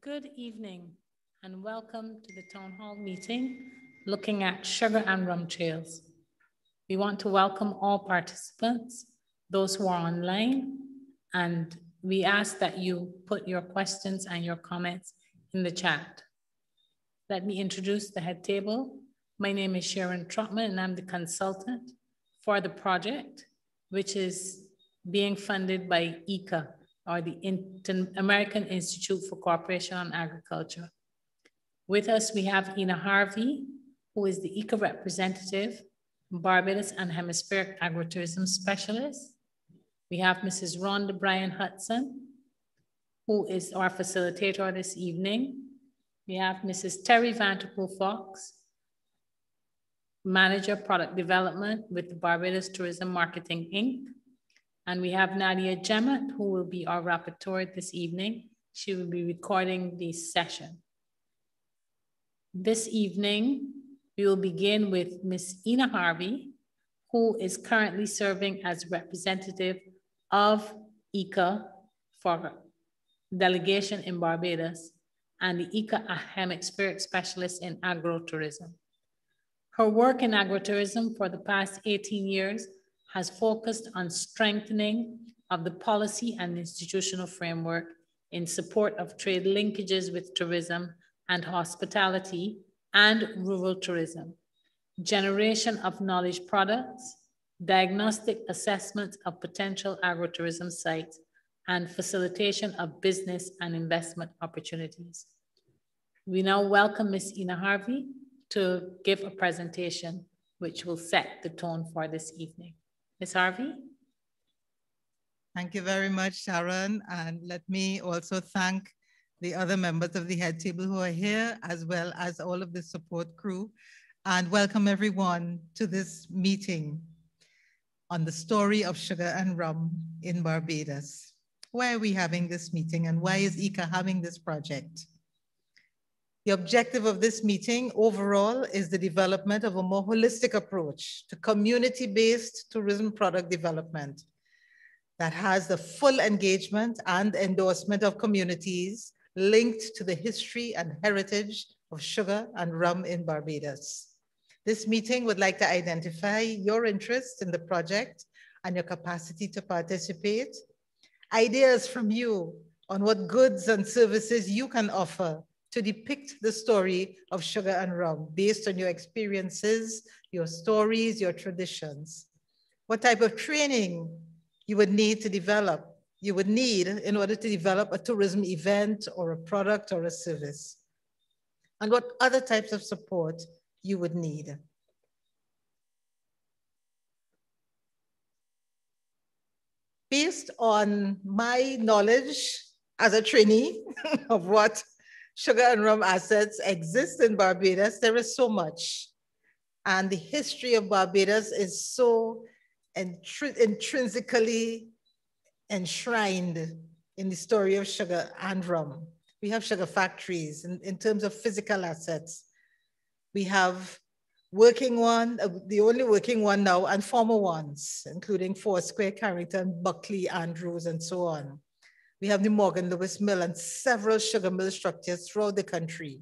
Good evening and welcome to the Town Hall meeting looking at sugar and rum trails. We want to welcome all participants, those who are online, and we ask that you put your questions and your comments in the chat. Let me introduce the head table. My name is Sharon Trotman and I'm the consultant for the project, which is being funded by IICA, or the Inter American Institute for Cooperation on Agriculture. With us, we have Ena Harvey, who is the IICA representative, Barbados and Hemispheric Agritourism Specialist. We have Mrs. Rhonda Bryan Hudson, who is our facilitator this evening. We have Mrs. Terry Vanterpool Fox, Manager Product Development with Barbados Tourism Marketing Inc. And we have Nadia Jemmett, who will be our rapporteur this evening. She will be recording the session. This evening, we will begin with Ms. Ena Harvey, who is currently serving as representative of IICA for delegation in Barbados and the IICA Hemispheric Specialist in Agrotourism. Her work in agrotourism for the past 18 years has focused on strengthening of the policy and institutional framework in support of trade linkages with tourism and hospitality and rural tourism, generation of knowledge products, diagnostic assessment of potential agrotourism sites, and facilitation of business and investment opportunities. We now welcome Ms. Ena Harvey to give a presentation which will set the tone for this evening. Ms. Harvey? Thank you very much, Sharon. And let me also thank the other members of the head table who are here, as well as all of the support crew. And welcome everyone to this meeting on the story of sugar and rum in Barbados. Why are we having this meeting and why is IICA having this project? The objective of this meeting overall is the development of a more holistic approach to community-based tourism product development that has the full engagement and endorsement of communities linked to the history and heritage of sugar and rum in Barbados. This meeting would like to identify your interest in the project and your capacity to participate, ideas from you on what goods and services you can offer to depict the story of sugar and rum based on your experiences, your stories, your traditions. What type of training you would need to develop, you would need in order to develop a tourism event or a product or a service. And what other types of support you would need. Based on my knowledge as a trainee of what sugar and rum assets exist in Barbados, there is so much. And the history of Barbados is so intri intrinsically enshrined in the story of sugar and rum. We have sugar factories in, in terms of physical assets. We have working one, uh, the only working one now, and former ones, including Foursquare, Carrington, Bulkeley, Andrews, and so on. We have the Morgan Lewis Mill and several sugar mill structures throughout the country.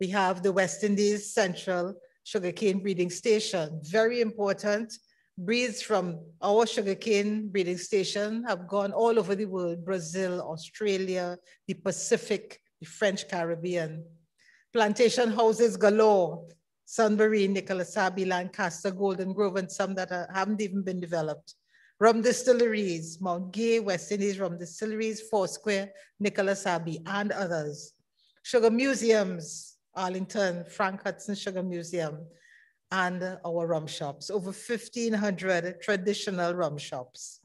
We have the West Indies Central Sugarcane Breeding Station, very important. Breeds from our sugarcane breeding station have gone all over the world, Brazil, Australia, the Pacific, the French Caribbean. Plantation houses galore, Sunbury, Nicholas Abbey, Lancaster, Golden Grove, and some that are, haven't even been developed rum distilleries, Mount Gay, West Indies rum distilleries, Foursquare, Nicholas Abbey, and others. Sugar museums, Arlington, Frank Hutson Sugar Museum, and our rum shops, over 1,500 traditional rum shops.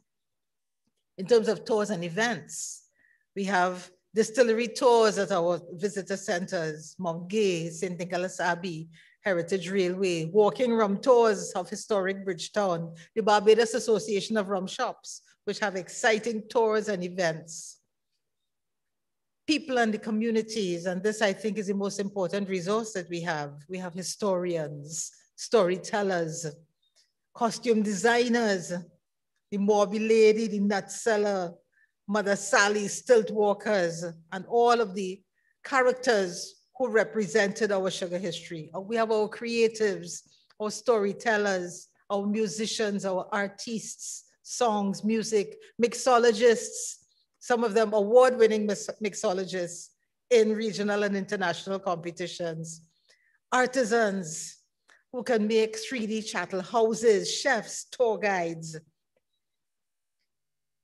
In terms of tours and events, we have distillery tours at our visitor centers, Mount Gay, St. Nicholas Abbey, Heritage Railway, walking rum tours of historic Bridgetown, the Barbados Association of Rum Shops, which have exciting tours and events. People and the communities, and this I think is the most important resource that we have. We have historians, storytellers, costume designers, the mauby lady, the nut Mother Sally, stilt walkers, and all of the characters who represented our sugar history. We have our creatives, our storytellers, our musicians, our artists, songs, music, mixologists, some of them award-winning mixologists in regional and international competitions, artisans who can make 3D chattel houses, chefs, tour guides.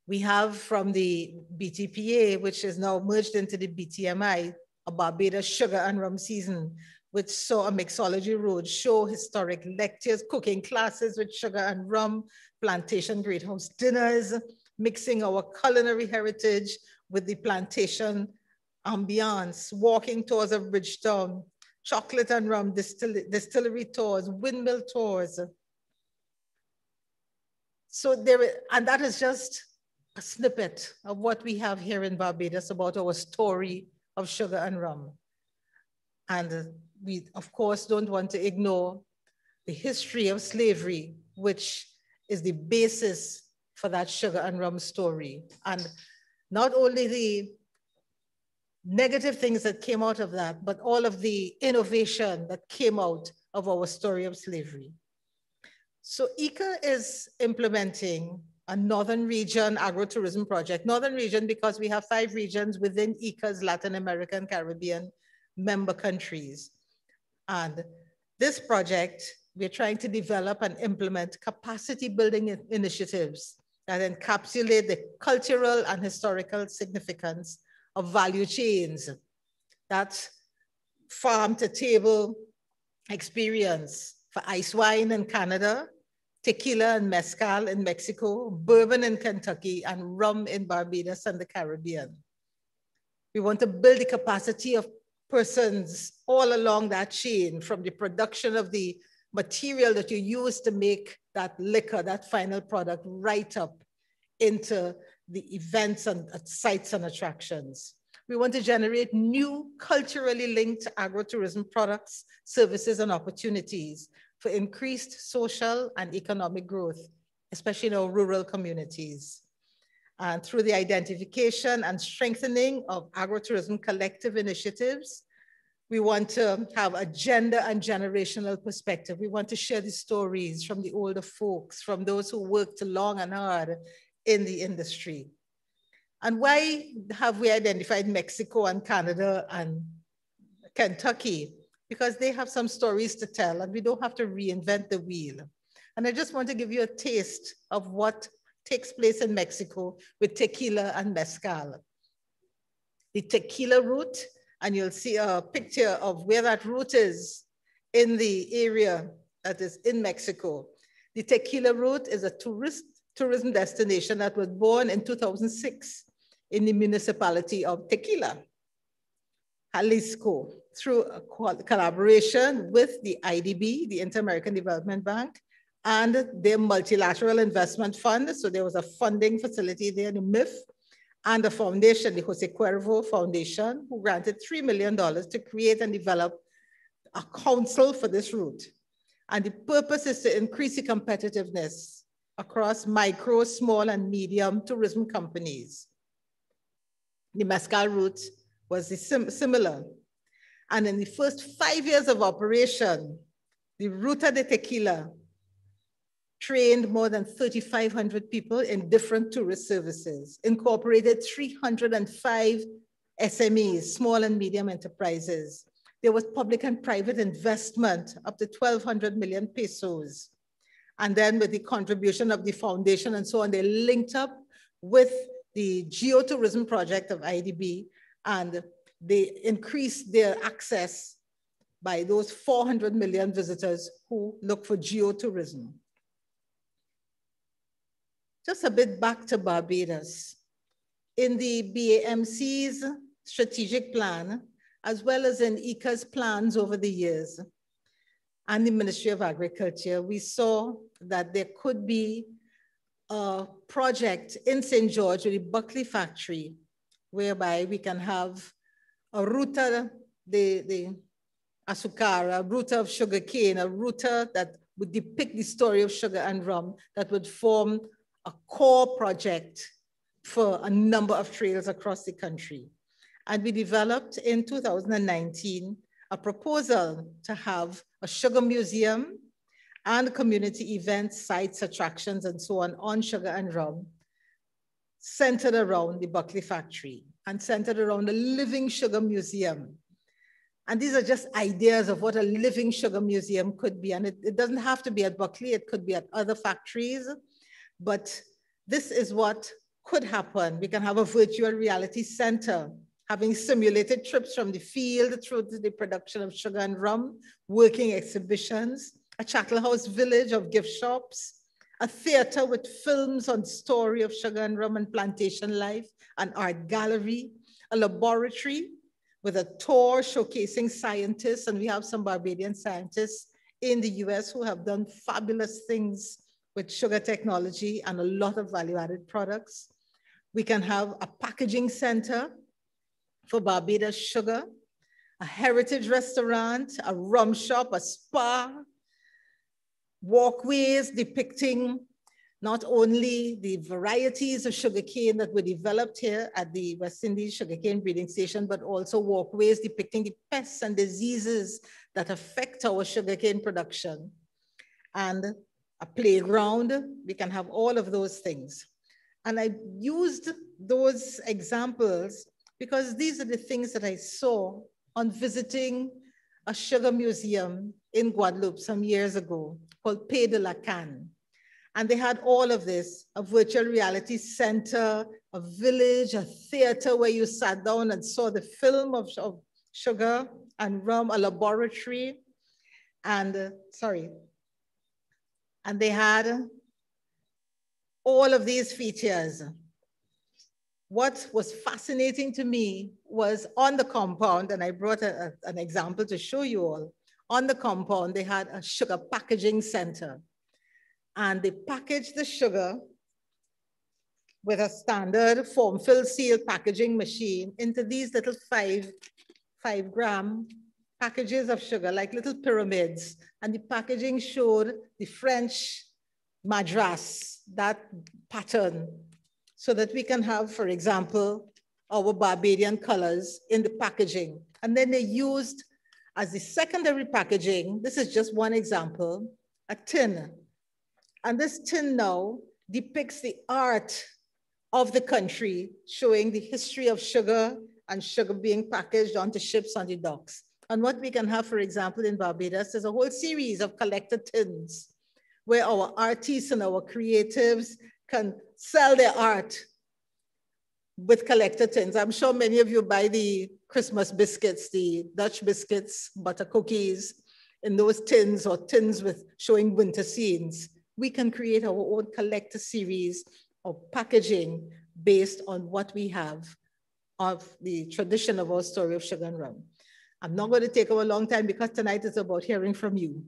We have from the BTPA, which is now merged into the BTMI, a Barbados sugar and rum season, which saw a mixology road show, historic lectures, cooking classes with sugar and rum, plantation great house dinners, mixing our culinary heritage with the plantation ambiance, walking tours of Bridgetown, chocolate and rum distill distillery tours, windmill tours. So there, and that is just a snippet of what we have here in Barbados about our story of sugar and rum. And we, of course, don't want to ignore the history of slavery, which is the basis for that sugar and rum story. And not only the negative things that came out of that, but all of the innovation that came out of our story of slavery. So IICA is implementing a Northern Region Agro-Tourism Project. Northern Region because we have five regions within IICA's Latin American Caribbean member countries. And this project, we're trying to develop and implement capacity building initiatives that encapsulate the cultural and historical significance of value chains. That farm to table experience for ice wine in Canada, tequila and mezcal in Mexico, bourbon in Kentucky, and rum in Barbados and the Caribbean. We want to build the capacity of persons all along that chain from the production of the material that you use to make that liquor, that final product, right up into the events and uh, sites and attractions. We want to generate new culturally linked agro-tourism products, services, and opportunities for increased social and economic growth, especially in our rural communities. And through the identification and strengthening of agro-tourism collective initiatives, we want to have a gender and generational perspective. We want to share the stories from the older folks, from those who worked long and hard in the industry. And why have we identified Mexico and Canada and Kentucky? Because they have some stories to tell and we don't have to reinvent the wheel. And I just want to give you a taste of what takes place in Mexico with tequila and mezcal. The tequila route, and you'll see a picture of where that route is in the area that is in Mexico. The tequila route is a tourist tourism destination that was born in 2006 in the municipality of Tequila, Jalisco, through a collaboration with the IDB, the Inter-American Development Bank, and their multilateral investment fund. So there was a funding facility there, the MIF, and the foundation, the Jose Cuervo Foundation, who granted $3 million to create and develop a council for this route. And the purpose is to increase the competitiveness across micro, small, and medium tourism companies. The Mezcal route was sim similar. And in the first five years of operation, the Ruta de Tequila trained more than 3,500 people in different tourist services, incorporated 305 SMEs, small and medium enterprises. There was public and private investment up to 1,200 million pesos. And then with the contribution of the foundation and so on, they linked up with the geotourism project of IDB and they increased their access by those 400 million visitors who look for geotourism. Just a bit back to Barbados. In the BAMC's strategic plan, as well as in IICA's plans over the years, and the Ministry of Agriculture, we saw that there could be a project in St. George with the Bulkeley factory, whereby we can have a ruta de, de azucar, a ruta of sugar cane, a ruta that would depict the story of sugar and rum that would form a core project for a number of trails across the country. And we developed in 2019 a proposal to have a sugar museum and community events, sites, attractions, and so on on sugar and rum, centered around the Bulkeley factory and centered around the Living Sugar Museum. And these are just ideas of what a living sugar museum could be. And it, it doesn't have to be at Bulkeley, it could be at other factories. But this is what could happen. We can have a virtual reality center, having simulated trips from the field through to the production of sugar and rum, working exhibitions, a chattel house village of gift shops, a theater with films on story of sugar and rum and plantation life, an art gallery, a laboratory with a tour showcasing scientists, and we have some Barbadian scientists in the US who have done fabulous things with sugar technology and a lot of value-added products. We can have a packaging center for Barbados sugar, a heritage restaurant, a rum shop, a spa, walkways depicting not only the varieties of sugarcane that were developed here at the West Indies Sugarcane Breeding Station, but also walkways depicting the pests and diseases that affect our sugarcane production. And a playground, we can have all of those things. And I used those examples because these are the things that I saw on visiting a sugar museum in Guadeloupe some years ago called Pays de la. And they had all of this, a virtual reality center, a village, a theater where you sat down and saw the film of, of sugar and rum, a laboratory, and uh, sorry. And they had all of these features. What was fascinating to me was on the compound, and I brought a, a, an example to show you all. On the compound, they had a sugar packaging center and they packaged the sugar with a standard form fill seal packaging machine into these little five, five gram packages of sugar, like little pyramids. And the packaging showed the French madras, that pattern, so that we can have, for example, our Barbadian colors in the packaging. And then they used as the secondary packaging, this is just one example, a tin and this tin now depicts the art of the country, showing the history of sugar and sugar being packaged onto ships on the docks. And what we can have, for example, in Barbados is a whole series of collected tins where our artists and our creatives can sell their art with collected tins. I'm sure many of you buy the Christmas biscuits, the Dutch biscuits, butter cookies in those tins or tins with showing winter scenes we can create our own collector series of packaging based on what we have of the tradition of our story of sugar and rum. I'm not going to take a long time because tonight is about hearing from you.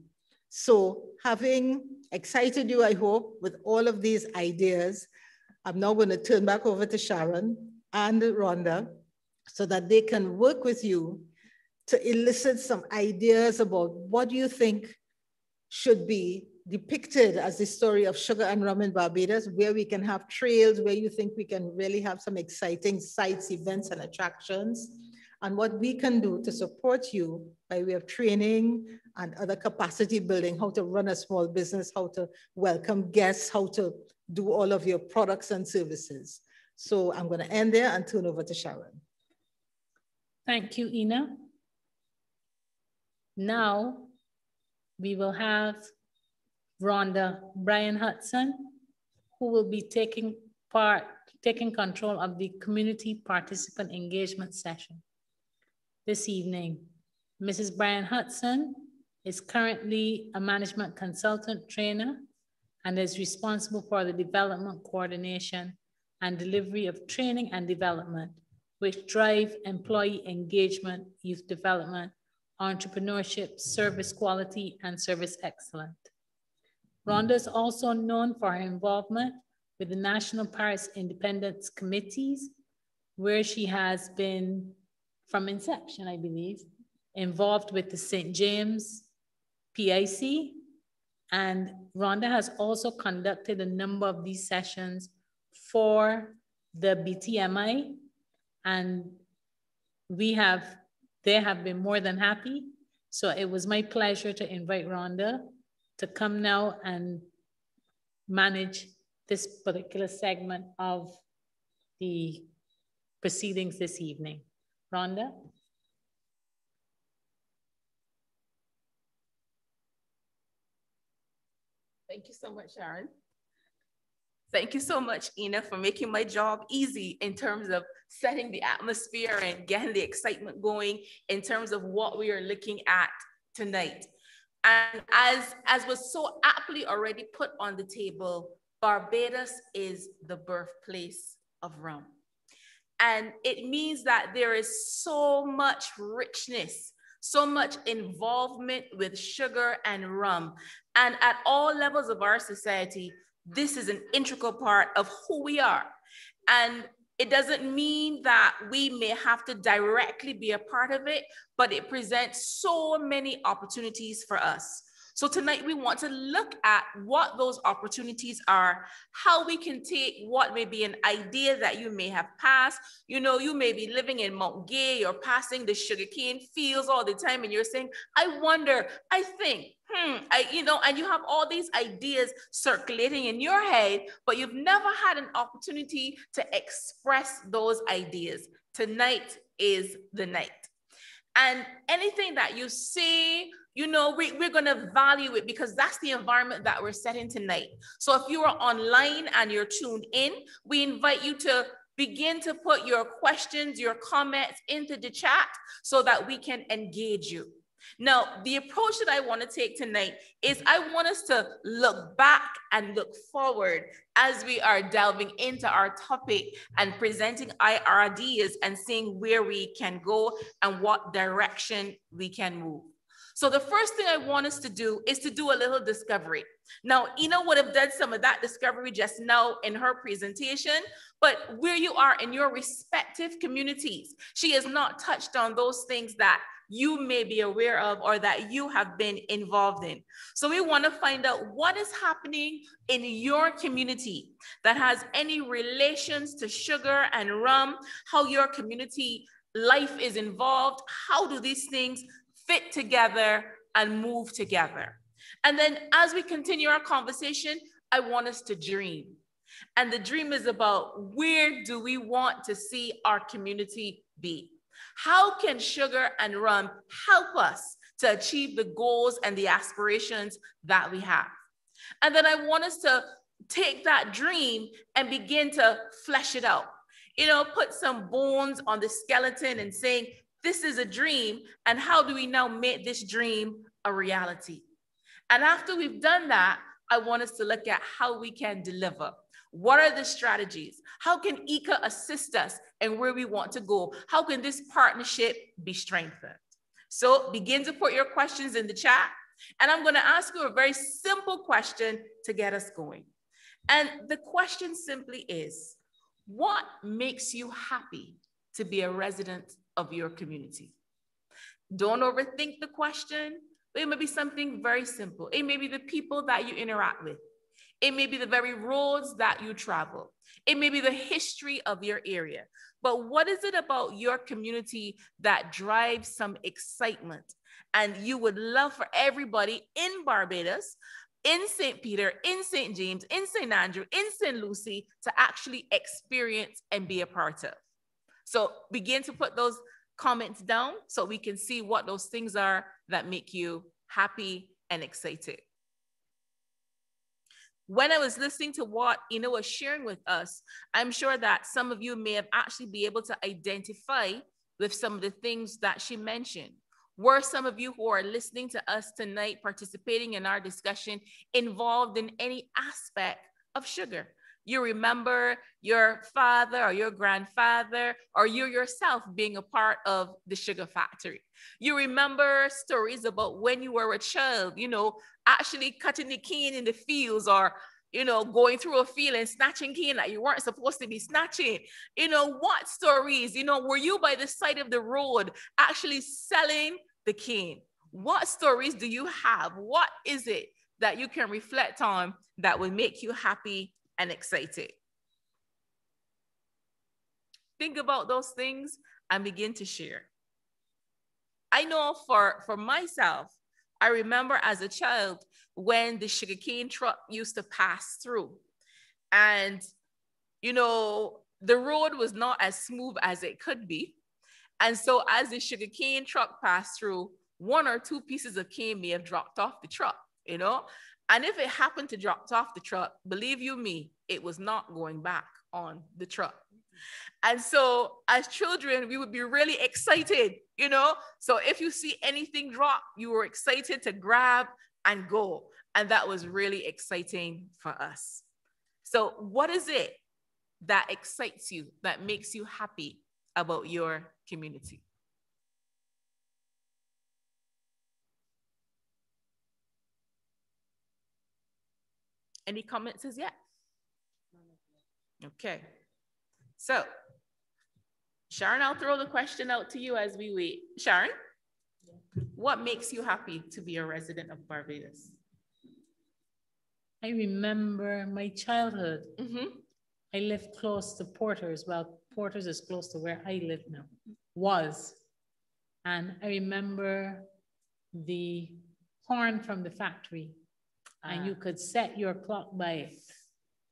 So having excited you, I hope, with all of these ideas, I'm now going to turn back over to Sharon and Rhonda so that they can work with you to elicit some ideas about what you think should be depicted as the story of sugar and rum in Barbados, where we can have trails, where you think we can really have some exciting sites, events, and attractions, and what we can do to support you by way of training and other capacity building, how to run a small business, how to welcome guests, how to do all of your products and services. So I'm going to end there and turn over to Sharon. Thank you, Ena. Now we will have Rhonda Brian Hudson, who will be taking part, taking control of the community participant engagement session. This evening, Mrs. Brian Hudson is currently a management consultant trainer and is responsible for the development coordination and delivery of training and development, which drive employee engagement, youth development, entrepreneurship, service quality, and service excellence. Rhonda is also known for her involvement with the National Parish Independence Committees, where she has been, from inception, I believe, involved with the St. James PIC. And Rhonda has also conducted a number of these sessions for the BTMI and we have, they have been more than happy. So it was my pleasure to invite Rhonda to come now and manage this particular segment of the proceedings this evening. Rhonda? Thank you so much, Sharon. Thank you so much, Ena, for making my job easy in terms of setting the atmosphere and getting the excitement going in terms of what we are looking at tonight. And as, as was so aptly already put on the table, Barbados is the birthplace of rum. And it means that there is so much richness, so much involvement with sugar and rum. And at all levels of our society, this is an integral part of who we are. And it doesn't mean that we may have to directly be a part of it, but it presents so many opportunities for us. So tonight we want to look at what those opportunities are, how we can take what may be an idea that you may have passed. You know, you may be living in Mount Gay or passing the sugarcane fields all the time, and you're saying, I wonder, I think, hmm, I, you know, and you have all these ideas circulating in your head, but you've never had an opportunity to express those ideas. Tonight is the night. And anything that you see, you know, we, we're going to value it because that's the environment that we're setting tonight. So if you are online and you're tuned in, we invite you to begin to put your questions, your comments into the chat so that we can engage you. Now, the approach that I want to take tonight is I want us to look back and look forward as we are delving into our topic and presenting our ideas and seeing where we can go and what direction we can move. So the first thing I want us to do is to do a little discovery. Now, Ena would have done some of that discovery just now in her presentation, but where you are in your respective communities, she has not touched on those things that you may be aware of or that you have been involved in. So we want to find out what is happening in your community that has any relations to sugar and rum, how your community life is involved, how do these things fit together and move together. And then as we continue our conversation, I want us to dream. And the dream is about where do we want to see our community be? How can sugar and rum help us to achieve the goals and the aspirations that we have? And then I want us to take that dream and begin to flesh it out. You know, put some bones on the skeleton and saying, this is a dream. And how do we now make this dream a reality? And after we've done that, I want us to look at how we can deliver. What are the strategies? How can IICA assist us and where we want to go? How can this partnership be strengthened? So begin to put your questions in the chat. And I'm going to ask you a very simple question to get us going. And the question simply is What makes you happy to be a resident of your community? Don't overthink the question. It may be something very simple. It may be the people that you interact with. It may be the very roads that you travel. It may be the history of your area. But what is it about your community that drives some excitement? And you would love for everybody in Barbados, in St. Peter, in St. James, in St. Andrew, in St. Lucy to actually experience and be a part of. So begin to put those comments down so we can see what those things are that make you happy and excited when I was listening to what Ena was sharing with us, I'm sure that some of you may have actually be able to identify with some of the things that she mentioned. Were some of you who are listening to us tonight, participating in our discussion, involved in any aspect of sugar? You remember your father or your grandfather or you yourself being a part of the sugar factory. You remember stories about when you were a child, you know, actually cutting the cane in the fields or you know, going through a field and snatching cane that you weren't supposed to be snatching. You know, what stories, you know, were you by the side of the road actually selling the cane? What stories do you have? What is it that you can reflect on that would make you happy and excited. Think about those things and begin to share. I know for, for myself, I remember as a child when the sugarcane truck used to pass through. And, you know, the road was not as smooth as it could be. And so as the sugarcane truck passed through, one or two pieces of cane may have dropped off the truck, you know? And if it happened to drop off the truck, believe you me, it was not going back on the truck. And so as children, we would be really excited, you know? So if you see anything drop, you were excited to grab and go. And that was really exciting for us. So what is it that excites you, that makes you happy about your community? Any comments as yet? Okay. So, Sharon, I'll throw the question out to you as we wait. Sharon, what makes you happy to be a resident of Barbados? I remember my childhood. Mm-hmm. I lived close to Porter's. Well, Porter's is close to where I live now, was. And I remember the horn from the factory and you ah. could set your clock by it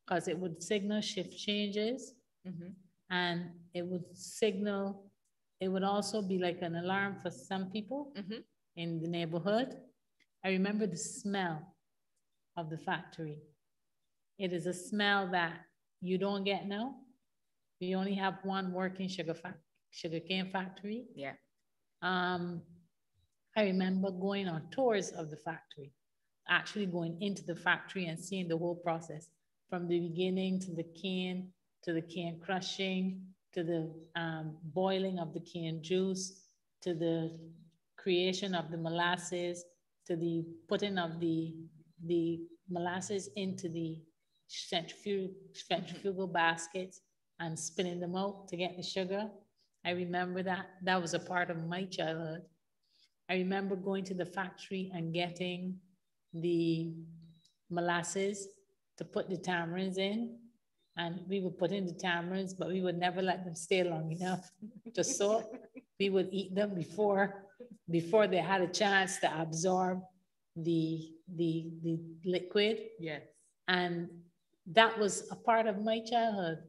because it would signal shift changes mm-hmm. and it would signal, it would also be like an alarm for some people mm-hmm. in the neighborhood. I remember the smell of the factory. It is a smell that you don't get now. We only have one working sugar fa- cane factory. Yeah. Um, I remember going on tours of the factory actually going into the factory and seeing the whole process from the beginning to the cane, to the cane crushing, to the um, boiling of the cane juice, to the creation of the molasses, to the putting of the, the molasses into the centrifugal, centrifugal baskets and spinning them out to get the sugar. I remember that. That was a part of my childhood. I remember going to the factory and getting the molasses to put the tamarinds in. And we would put in the tamarinds, but we would never let them stay long enough to soak. we would eat them before, before they had a chance to absorb the, the, the liquid. Yes. And that was a part of my childhood.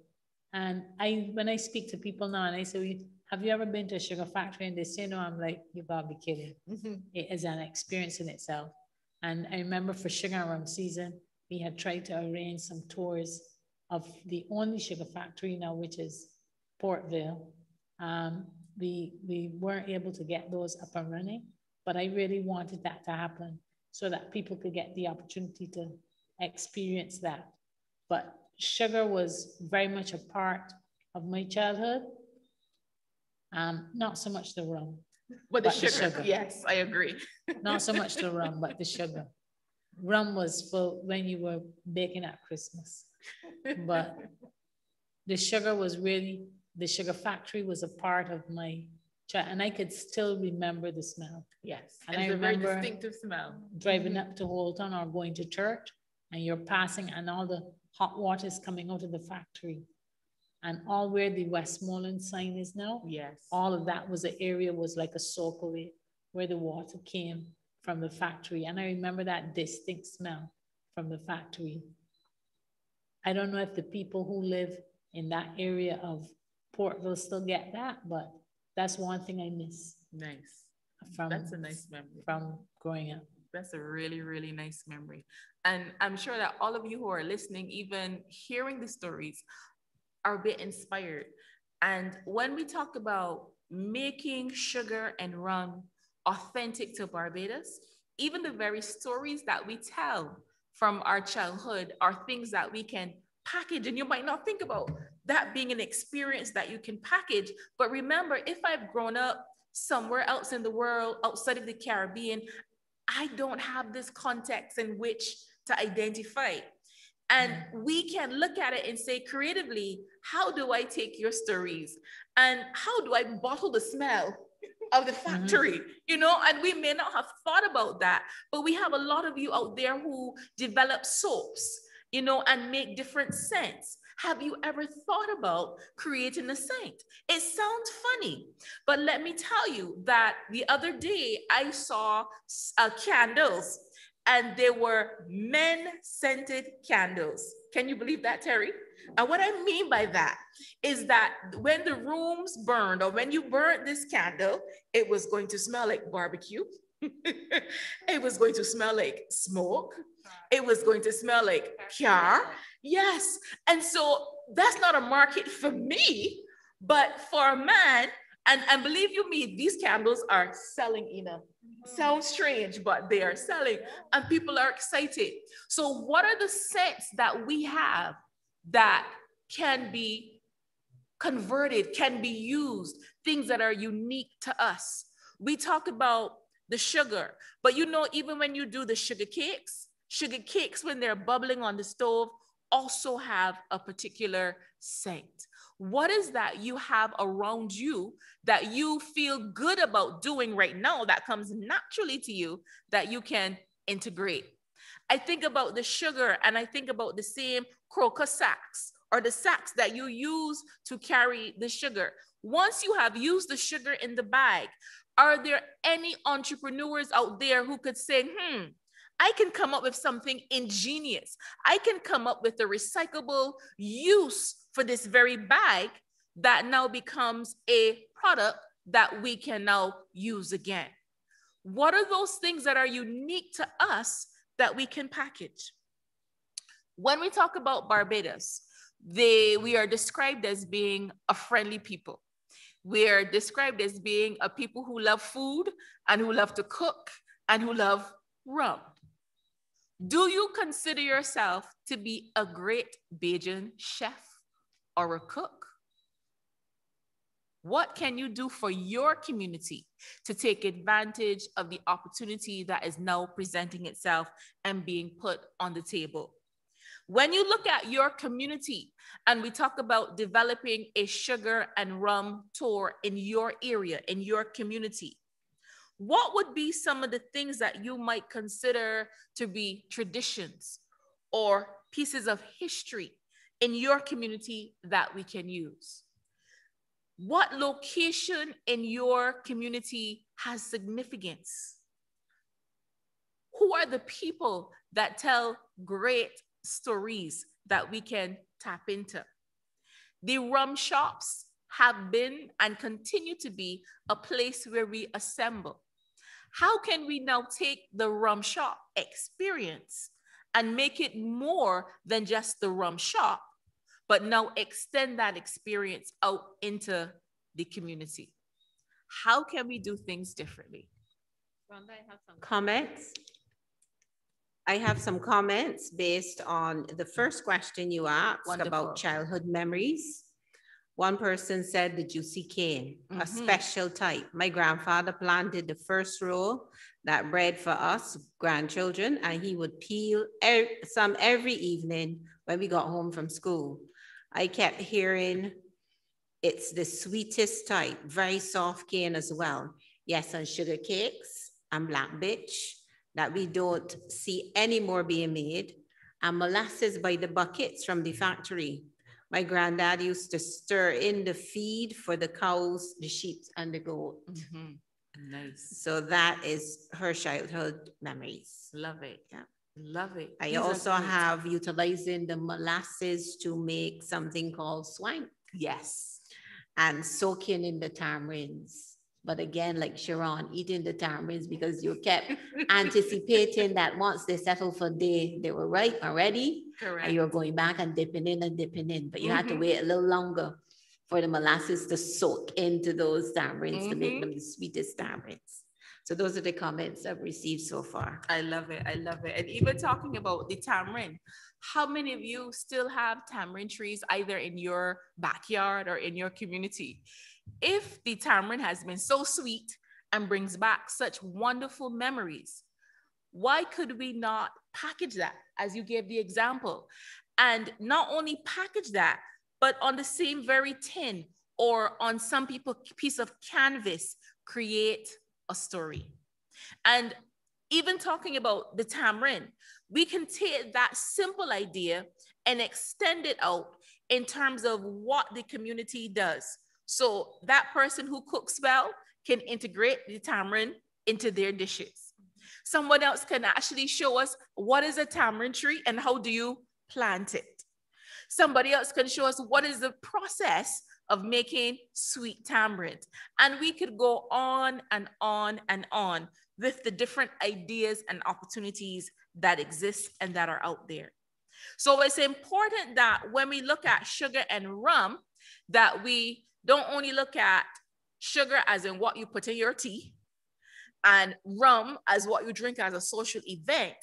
And I, when I speak to people now and I say, have you ever been to a sugar factory? And they say, no, I'm like, you gotta be kidding. Mm-hmm. It is an experience in itself. And I remember for sugar rum season, we had tried to arrange some tours of the only sugar factory now, which is Portvale. Um, we, we weren't able to get those up and running, but I really wanted that to happen so that people could get the opportunity to experience that. But sugar was very much a part of my childhood. Um, not so much the rum. But the, but sugar, the sugar, yes, I agree. Not so much the rum, but the sugar. Rum was for when you were baking at Christmas. But the sugar was really, the sugar factory was a part of my child, and I could still remember the smell. Yes, and, and I remember very distinctive smell. Driving mm-hmm. up to Holetown or going to church, and you're passing, and all the hot water is coming out of the factory and all where the Westmoreland sign is now. Yes. All of that was an area was like a circle where the water came from the factory. And I remember that distinct smell from the factory. I don't know if the people who live in that area of Portvale still get that, but that's one thing I miss. Nice. From that's a nice memory. From growing up. That's a really, really nice memory. And I'm sure that all of you who are listening, even hearing the stories, are a bit inspired. And when we talk about making sugar and rum authentic to Barbados, even the very stories that we tell from our childhood are things that we can package. And you might not think about that being an experience that you can package. But remember, if I've grown up somewhere else in the world, outside of the Caribbean, I don't have this context in which to identify. And we can look at it and say creatively, how do I take your stories and how do I bottle the smell of the mm-hmm. factory? Mm-hmm. You know, and we may not have thought about that, but we have a lot of you out there who develop soaps, you know, and make different scents. Have you ever thought about creating a saint? It sounds funny, but let me tell you that the other day I saw uh, candles and they were men scented candles. Can you believe that, Terry? And what I mean by that is that when the rooms burned or when you burned this candle, it was going to smell like barbecue. it was going to smell like smoke. It was going to smell like car. Yes. And so that's not a market for me, but for a man, and, and believe you me, these candles are selling in a mm-hmm. sounds strange, but they are selling and people are excited. So, what are the scents that we have that can be converted, can be used, things that are unique to us? We talk about the sugar, but you know, even when you do the sugar cakes, sugar cakes, when they're bubbling on the stove, also have a particular scent. What is that you have around you that you feel good about doing right now that comes naturally to you that you can integrate? I think about the sugar and I think about the same croaker sacks or the sacks that you use to carry the sugar. Once you have used the sugar in the bag, are there any entrepreneurs out there who could say, hmm, I can come up with something ingenious. I can come up with a recyclable use for this very bag that now becomes a product that we can now use again. What are those things that are unique to us that we can package? When we talk about Barbados, they, we are described as being a friendly people. We are described as being a people who love food and who love to cook and who love rum. Do you consider yourself to be a great Bajan chef or a cook? What can you do for your community to take advantage of the opportunity that is now presenting itself and being put on the table? When you look at your community and we talk about developing a sugar and rum tour in your area, in your community, what would be some of the things that you might consider to be traditions or pieces of history in your community that we can use? What location in your community has significance? Who are the people that tell great stories that we can tap into? The rum shops have been and continue to be a place where we assemble. How can we now take the rum shop experience and make it more than just the rum shop, but now extend that experience out into the community? How can we do things differently? Rhonda, I have some comments. I have some comments based on the first question you asked Wonderful. about childhood memories. One person said the juicy cane, mm-hmm. a special type. My grandfather planted the first row that bred for us grandchildren, and he would peel er- some every evening when we got home from school. I kept hearing it's the sweetest type, very soft cane as well. Yes, and sugar cakes and black bitch that we don't see any more being made, and molasses by the buckets from the factory my granddad used to stir in the feed for the cows, the sheep, and the goat. Mm-hmm. Nice. So that is her childhood memories. Love it. Yeah. Love it. I These also have utilizing the molasses to make something called swank. Yes. And soaking in the tamarinds. But again, like Sharon, eating the tamarinds because you kept anticipating that once they settle for day, they were ripe already. Correct. And you're going back and dipping in and dipping in. But you mm-hmm. had to mm-hmm. wait a little longer for the molasses to soak into those tamarinds mm-hmm. to make mm-hmm. them the sweetest tamarinds. So those are the comments I've received so far. I love it. I love it. And even talking about the tamarind, how many of you still have tamarind trees either in your backyard or in your community? If the tamarind has been so sweet and brings back such wonderful memories, why could we not package that as you gave the example? And not only package that, but on the same very tin or on some people piece of canvas, create a story. And even talking about the tamarind, we can take that simple idea and extend it out in terms of what the community does. So that person who cooks well can integrate the tamarind into their dishes. Someone else can actually show us what is a tamarind tree and how do you plant it. Somebody else can show us what is the process of making sweet tamarind. And we could go on and on and on with the different ideas and opportunities that exist and that are out there. So it's important that when we look at sugar and rum, that we don't only look at sugar as in what you put in your tea and rum as what you drink as a social event,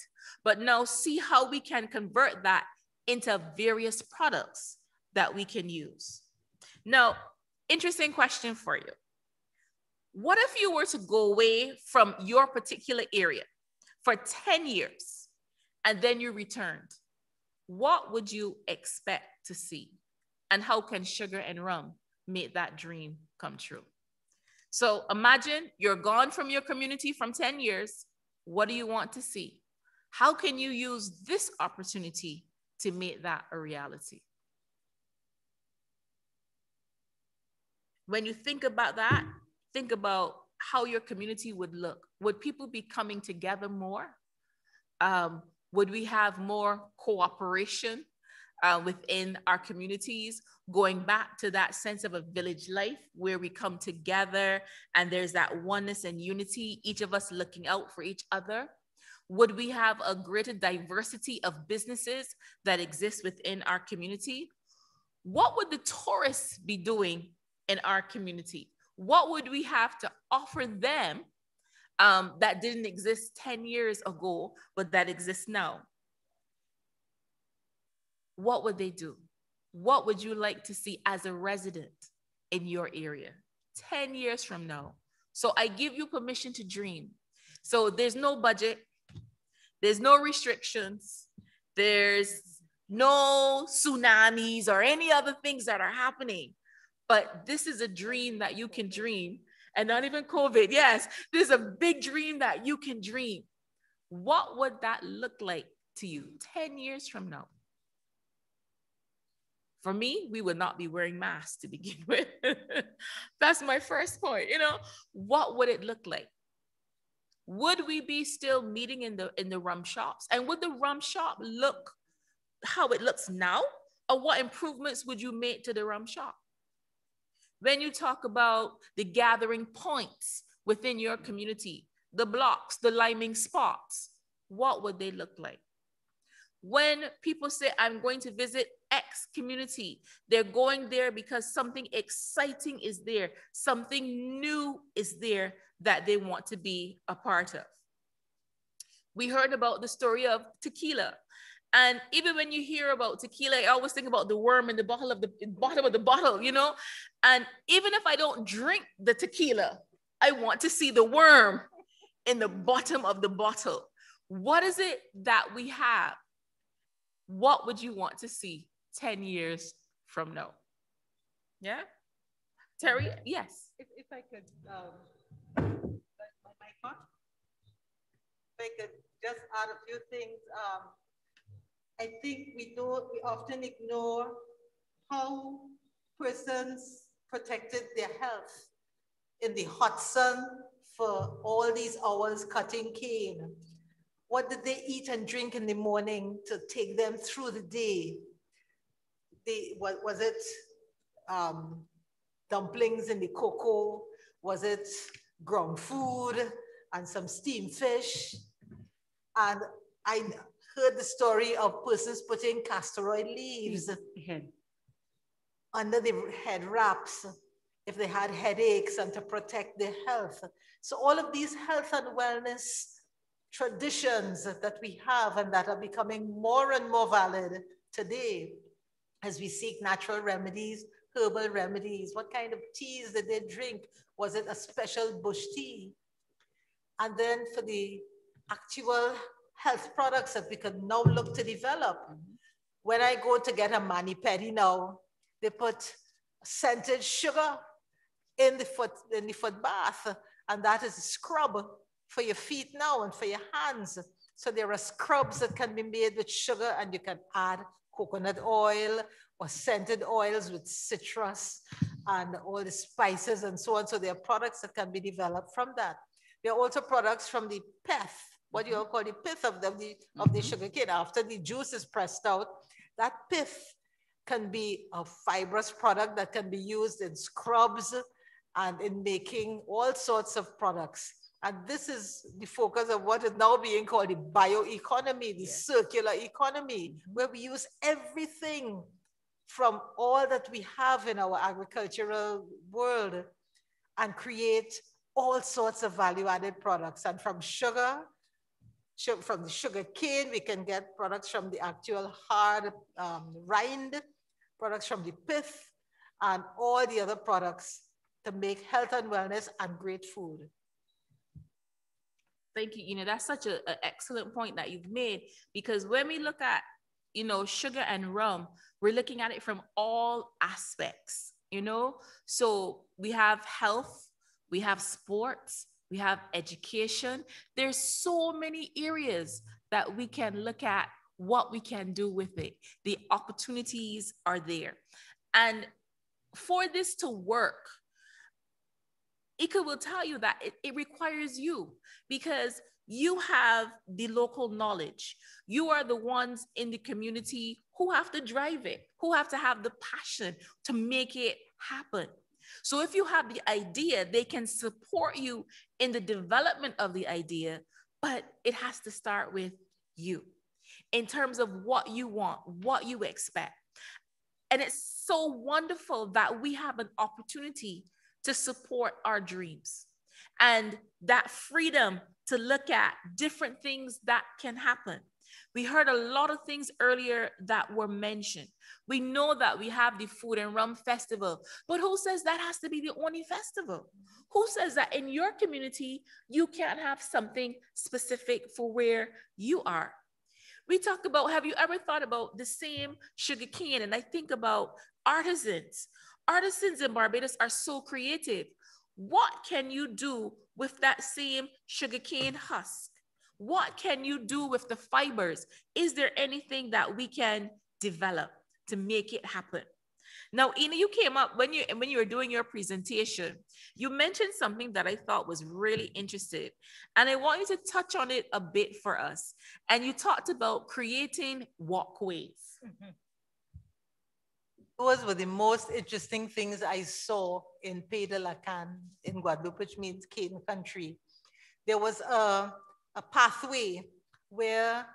but now see how we can convert that into various products that we can use. Now, interesting question for you. What if you were to go away from your particular area for 10 years and then you returned? What would you expect to see? And how can sugar and rum make that dream come true? So imagine you're gone from your community from 10 years. What do you want to see? How can you use this opportunity to make that a reality? When you think about that, think about how your community would look. Would people be coming together more? Um, would we have more cooperation uh, within our communities? going back to that sense of a village life where we come together and there's that oneness and unity, each of us looking out for each other? Would we have a greater diversity of businesses that exist within our community? What would the tourists be doing in our community? What would we have to offer them um, that didn't exist 10 years ago, but that exists now? What would they do? what would you like to see as a resident in your area 10 years from now? So I give you permission to dream. So there's no budget, there's no restrictions, there's no tsunamis or any other things that are happening. But this is a dream that you can dream, and not even COVID. Yes, there's a big dream that you can dream. What would that look like to you 10 years from now? For me, we would not be wearing masks to begin with. That's my first point. You know, what would it look like? Would we be still meeting in the in the rum shops? And would the rum shop look how it looks now? Or what improvements would you make to the rum shop? When you talk about the gathering points within your community, the blocks, the liming spots, what would they look like? When people say, I'm going to visit X community. They're going there because something exciting is there, something new is there that they want to be a part of. We heard about the story of tequila. And even when you hear about tequila, I always think about the worm in the bottle of the bottom of the bottle, you know? And even if I don't drink the tequila, I want to see the worm in the bottom of the bottle. What is it that we have? What would you want to see 10 years from now. Yeah? Terry, yes. If, if I could, um, my mic on? If I could just add a few things. Um, I think we do, we often ignore how persons protected their health in the hot sun for all these hours cutting cane. What did they eat and drink in the morning to take them through the day? the, was, was it um, dumplings in the cocoa? Was it ground food and some steamed fish? And I heard the story of persons putting castor oil leaves under the head wraps if they had headaches and to protect their health. So all of these health and wellness traditions that we have and that are becoming more and more valid today as we seek natural remedies, herbal remedies. What kind of teas did they drink? Was it a special bush tea? And then for the actual health products that we could now look to develop. Mm-hmm. When I go to get a mani pedi now, they put scented sugar in the foot in the foot bath, and that is a scrub for your feet now and for your hands. So there are scrubs that can be made with sugar, and you can add coconut oil or scented oils with citrus and all the spices and so on. So there are products that can be developed from that. There are also products from the pith, what you all call the pith of the, of the, of the mm-hmm. sugar cane. After the juice is pressed out, that pith can be a fibrous product that can be used in scrubs and in making all sorts of products. And this is the focus of what is now being called the bioeconomy, the yes. circular economy, mm-hmm. where we use everything from all that we have in our agricultural world and create all sorts of value added products. And from sugar, from the sugar cane, we can get products from the actual hard um, rind, products from the pith, and all the other products to make health and wellness and great food. Thank you. You know, that's such an excellent point that you've made because when we look at, you know, sugar and rum, we're looking at it from all aspects, you know? So we have health, we have sports, we have education. There's so many areas that we can look at what we can do with it. The opportunities are there. And for this to work, IICA will tell you that it, it requires you because you have the local knowledge. You are the ones in the community who have to drive it, who have to have the passion to make it happen. So if you have the idea, they can support you in the development of the idea, but it has to start with you in terms of what you want, what you expect. And it's so wonderful that we have an opportunity to support our dreams and that freedom to look at different things that can happen. We heard a lot of things earlier that were mentioned. We know that we have the Food and Rum Festival, but who says that has to be the only festival? Who says that in your community you can't have something specific for where you are? We talk about have you ever thought about the same sugar cane? And I think about artisans Artisans in Barbados are so creative. What can you do with that same sugarcane husk? What can you do with the fibers? Is there anything that we can develop to make it happen? Now, Ena, you came up when you when you were doing your presentation, you mentioned something that I thought was really interesting. And I want you to touch on it a bit for us. And you talked about creating walkways. Those were the most interesting things I saw in Pays de la in Guadeloupe, which means cane country. There was a, a pathway where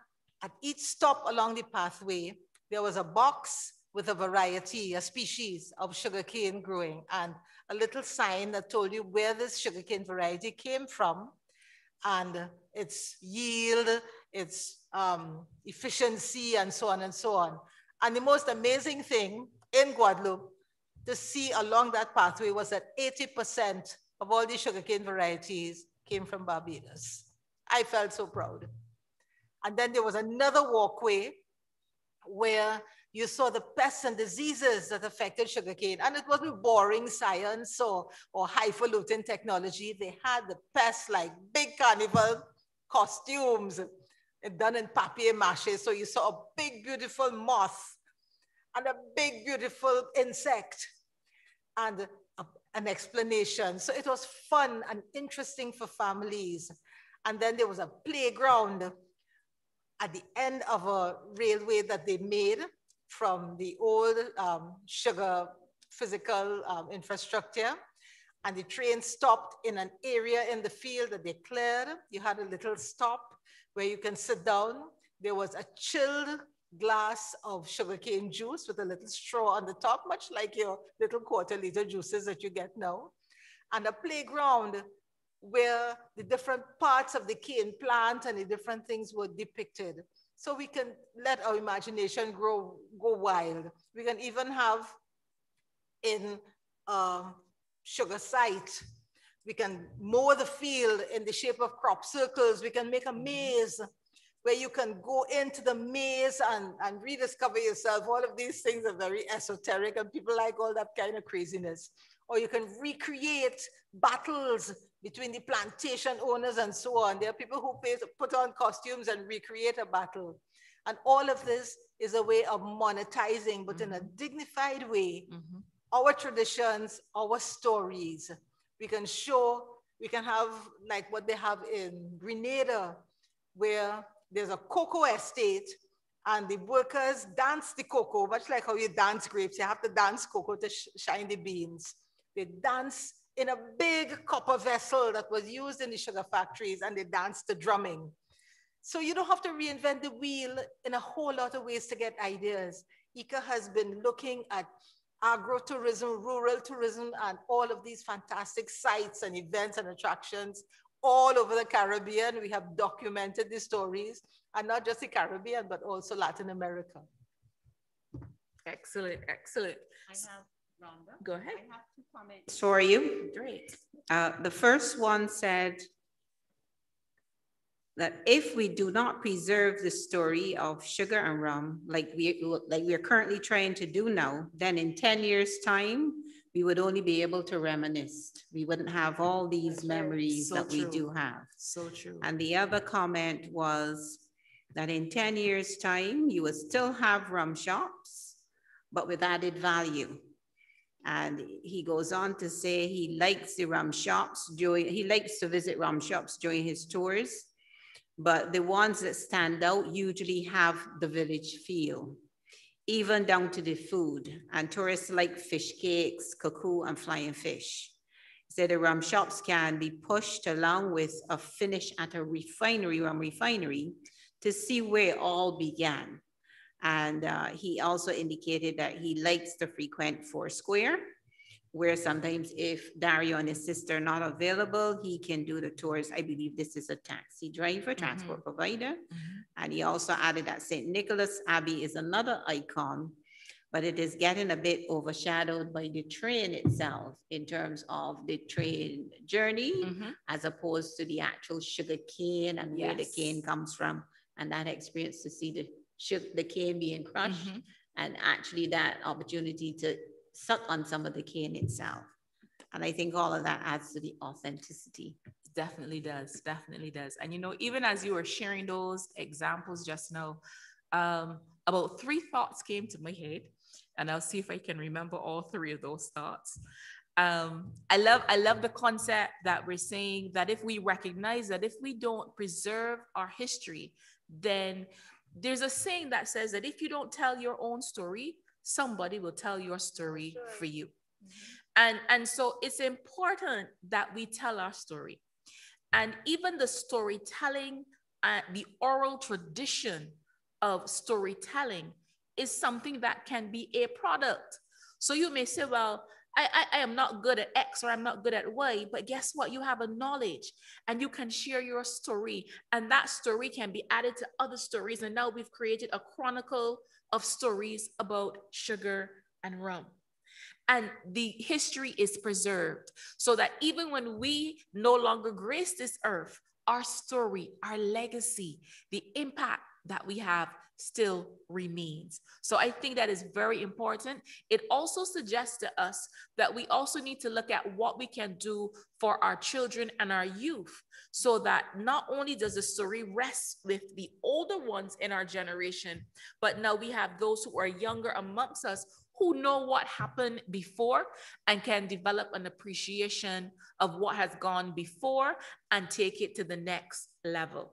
at each stop along the pathway, there was a box with a variety, a species of sugarcane growing and a little sign that told you where this sugarcane variety came from and its yield, its um, efficiency, and so on and so on. And the most amazing thing in Guadeloupe to see along that pathway was that 80% of all the sugarcane varieties came from Barbados. I felt so proud. And then there was another walkway where you saw the pests and diseases that affected sugarcane. And it wasn't boring science or, or highfalutin technology. They had the pests like big carnival costumes done in papier mâché. So you saw a big, beautiful moth and a big, beautiful insect and a, an explanation. So it was fun and interesting for families. And then there was a playground at the end of a railway that they made from the old um, sugar physical um, infrastructure. And the train stopped in an area in the field that they cleared. You had a little stop where you can sit down. There was a chilled glass of sugarcane juice with a little straw on the top, much like your little quarter liter juices that you get now, and a playground where the different parts of the cane plant and the different things were depicted. So we can let our imagination grow, go wild. We can even have in a sugar site, we can mow the field in the shape of crop circles. We can make a maze where you can go into the maze and, and rediscover yourself. All of these things are very esoteric and people like all that kind of craziness. Or you can recreate battles between the plantation owners and so on. There are people who put on costumes and recreate a battle. And all of this is a way of monetizing, but mm-hmm. in a mm-hmm. dignified way, mm-hmm. our traditions, our stories. We can show, we can have like what they have in Grenada, where there's a cocoa estate and the workers dance the cocoa, much like how you dance grapes. You have to dance cocoa to sh- shine the beans. They dance in a big copper vessel that was used in the sugar factories and they dance to drumming. So you don't have to reinvent the wheel in a whole lot of ways to get ideas. IICA has been looking at agro-tourism, rural tourism, and all of these fantastic sites and events and attractions all over the Caribbean. We have documented the stories, and not just the Caribbean, but also Latin America. Excellent, excellent. I have Rhonda. Go ahead. I have two comments for you. Great. Uh, the first one said that if we do not preserve the story of sugar and rum, like we like we are currently trying to do now, then in 10 years' time, we would only be able to reminisce. We wouldn't have all these That's memories so that true. we do have. So true. And the other comment was that in 10 years' time, you will still have rum shops, but with added value. And he goes on to say he likes the rum shops during, he likes to visit rum shops during his tours, but the ones that stand out usually have the village feel, even down to the food. And tourists like fish cakes, cou-cou, and flying fish. He said the rum shops can be pushed along with a finish at a refinery, rum refinery, to see where it all began. And uh, he also indicated that he likes to frequent Foursquare, where sometimes if Dario and his sister are not available, he can do the tours. I believe this is a taxi driver, mm-hmm. transport mm-hmm. provider. Mm-hmm. And he also added that St. Nicholas Abbey is another icon, but it is getting a bit overshadowed by the train itself in terms of the train journey, mm-hmm. as opposed to the actual sugar cane and yes. where the cane comes from and that experience to see the the cane being crushed mm-hmm. and actually that opportunity to suck on some of the cane itself. And I think all of that adds to the authenticity. Definitely does, definitely does. And you know, even as you were sharing those examples just now, um, about three thoughts came to my head, and I'll see if I can remember all three of those thoughts. Um, I love I love the concept that we're saying that if we recognize that if we don't preserve our history, then there's a saying that says that if you don't tell your own story, somebody will tell your story sure. for you. Mm-hmm. And, and so it's important that we tell our story. And even the storytelling, uh, the oral tradition of storytelling is something that can be a product. So you may say, well, I, I, I, am not good at X or I'm not good at Y, but guess what? You have a knowledge and you can share your story, and that story can be added to other stories. And now we've created a chronicle of stories about sugar and rum. And the history is preserved so that even when we no longer grace this earth, our story, our legacy, the impact that we have still remains. So I think that is very important. It also suggests to us that we also need to look at what we can do for our children and our youth so that not only does the story rest with the older ones in our generation, but now we have those who are younger amongst us who know what happened before and can develop an appreciation of what has gone before and take it to the next level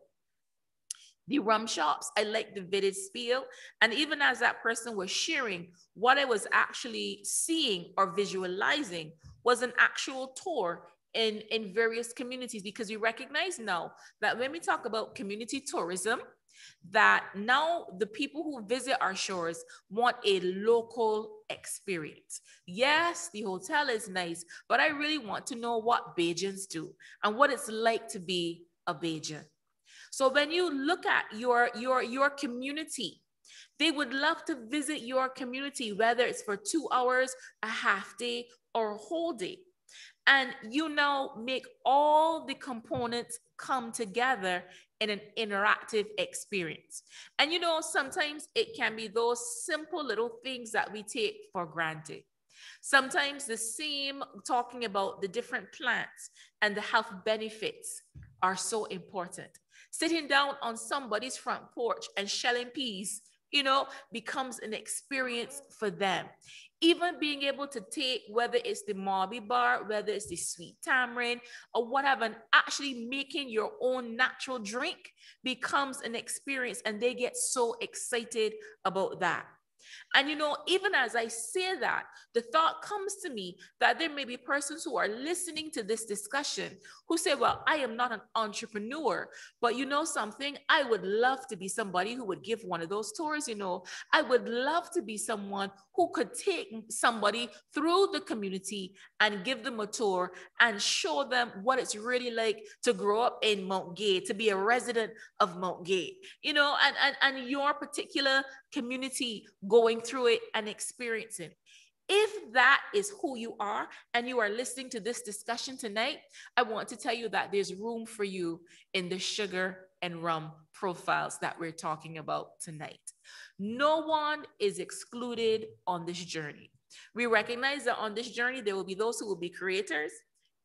the rum shops. I like the village feel. And even as that person was sharing, what I was actually seeing or visualizing was an actual tour in, in various communities because we recognize now that when we talk about community tourism, that now the people who visit our shores want a local experience. Yes, the hotel is nice, but I really want to know what Bajans do and what it's like to be a Bajan. So when you look at your, your, your community, they would love to visit your community, whether it's for two hours, a half day, or a whole day. And you now make all the components come together in an interactive experience. And you know, sometimes it can be those simple little things that we take for granted. Sometimes the same talking about the different plants and the health benefits are so important. Sitting down on somebody's front porch and shelling peas, you know, becomes an experience for them. Even being able to take, whether it's the mauby bar, whether it's the sweet tamarind or whatever, and actually making your own natural drink becomes an experience and they get so excited about that. And you know, even as I say that, the thought comes to me that there may be persons who are listening to this discussion who say, Well, I am not an entrepreneur, but you know something? I would love to be somebody who would give one of those tours. You know, I would love to be someone who could take somebody through the community and give them a tour and show them what it's really like to grow up in Mount Gay, to be a resident of Mount Gay, you know, and, and, and your particular community going through it and experiencing. If that is who you are and you are listening to this discussion tonight, I want to tell you that there's room for you in the sugar and rum profiles that we're talking about tonight. No one is excluded on this journey. We recognize that on this journey, there will be those who will be creators,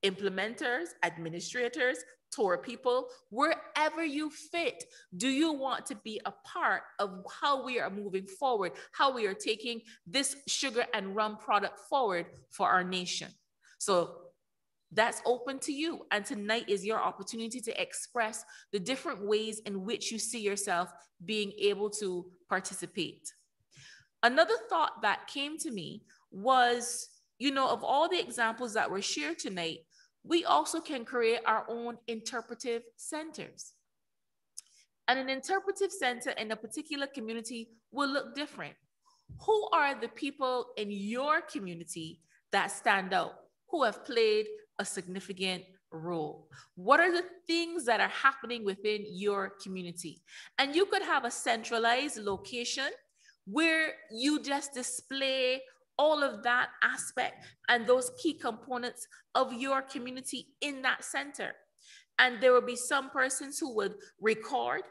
implementers, administrators, tour people, wherever you fit. Do you want to be a part of how we are moving forward, how we are taking this sugar and rum product forward for our nation? So that's open to you. And tonight is your opportunity to express the different ways in which you see yourself being able to participate. Another thought that came to me was, you know, of all the examples that were shared tonight, we also can create our own interpretive centers. And an interpretive center in a particular community will look different. Who are the people in your community that stand out, who have played a significant role? What are the things that are happening within your community? And you could have a centralized location where you just display all of that aspect and those key components of your community in that center. And there will be some persons who would record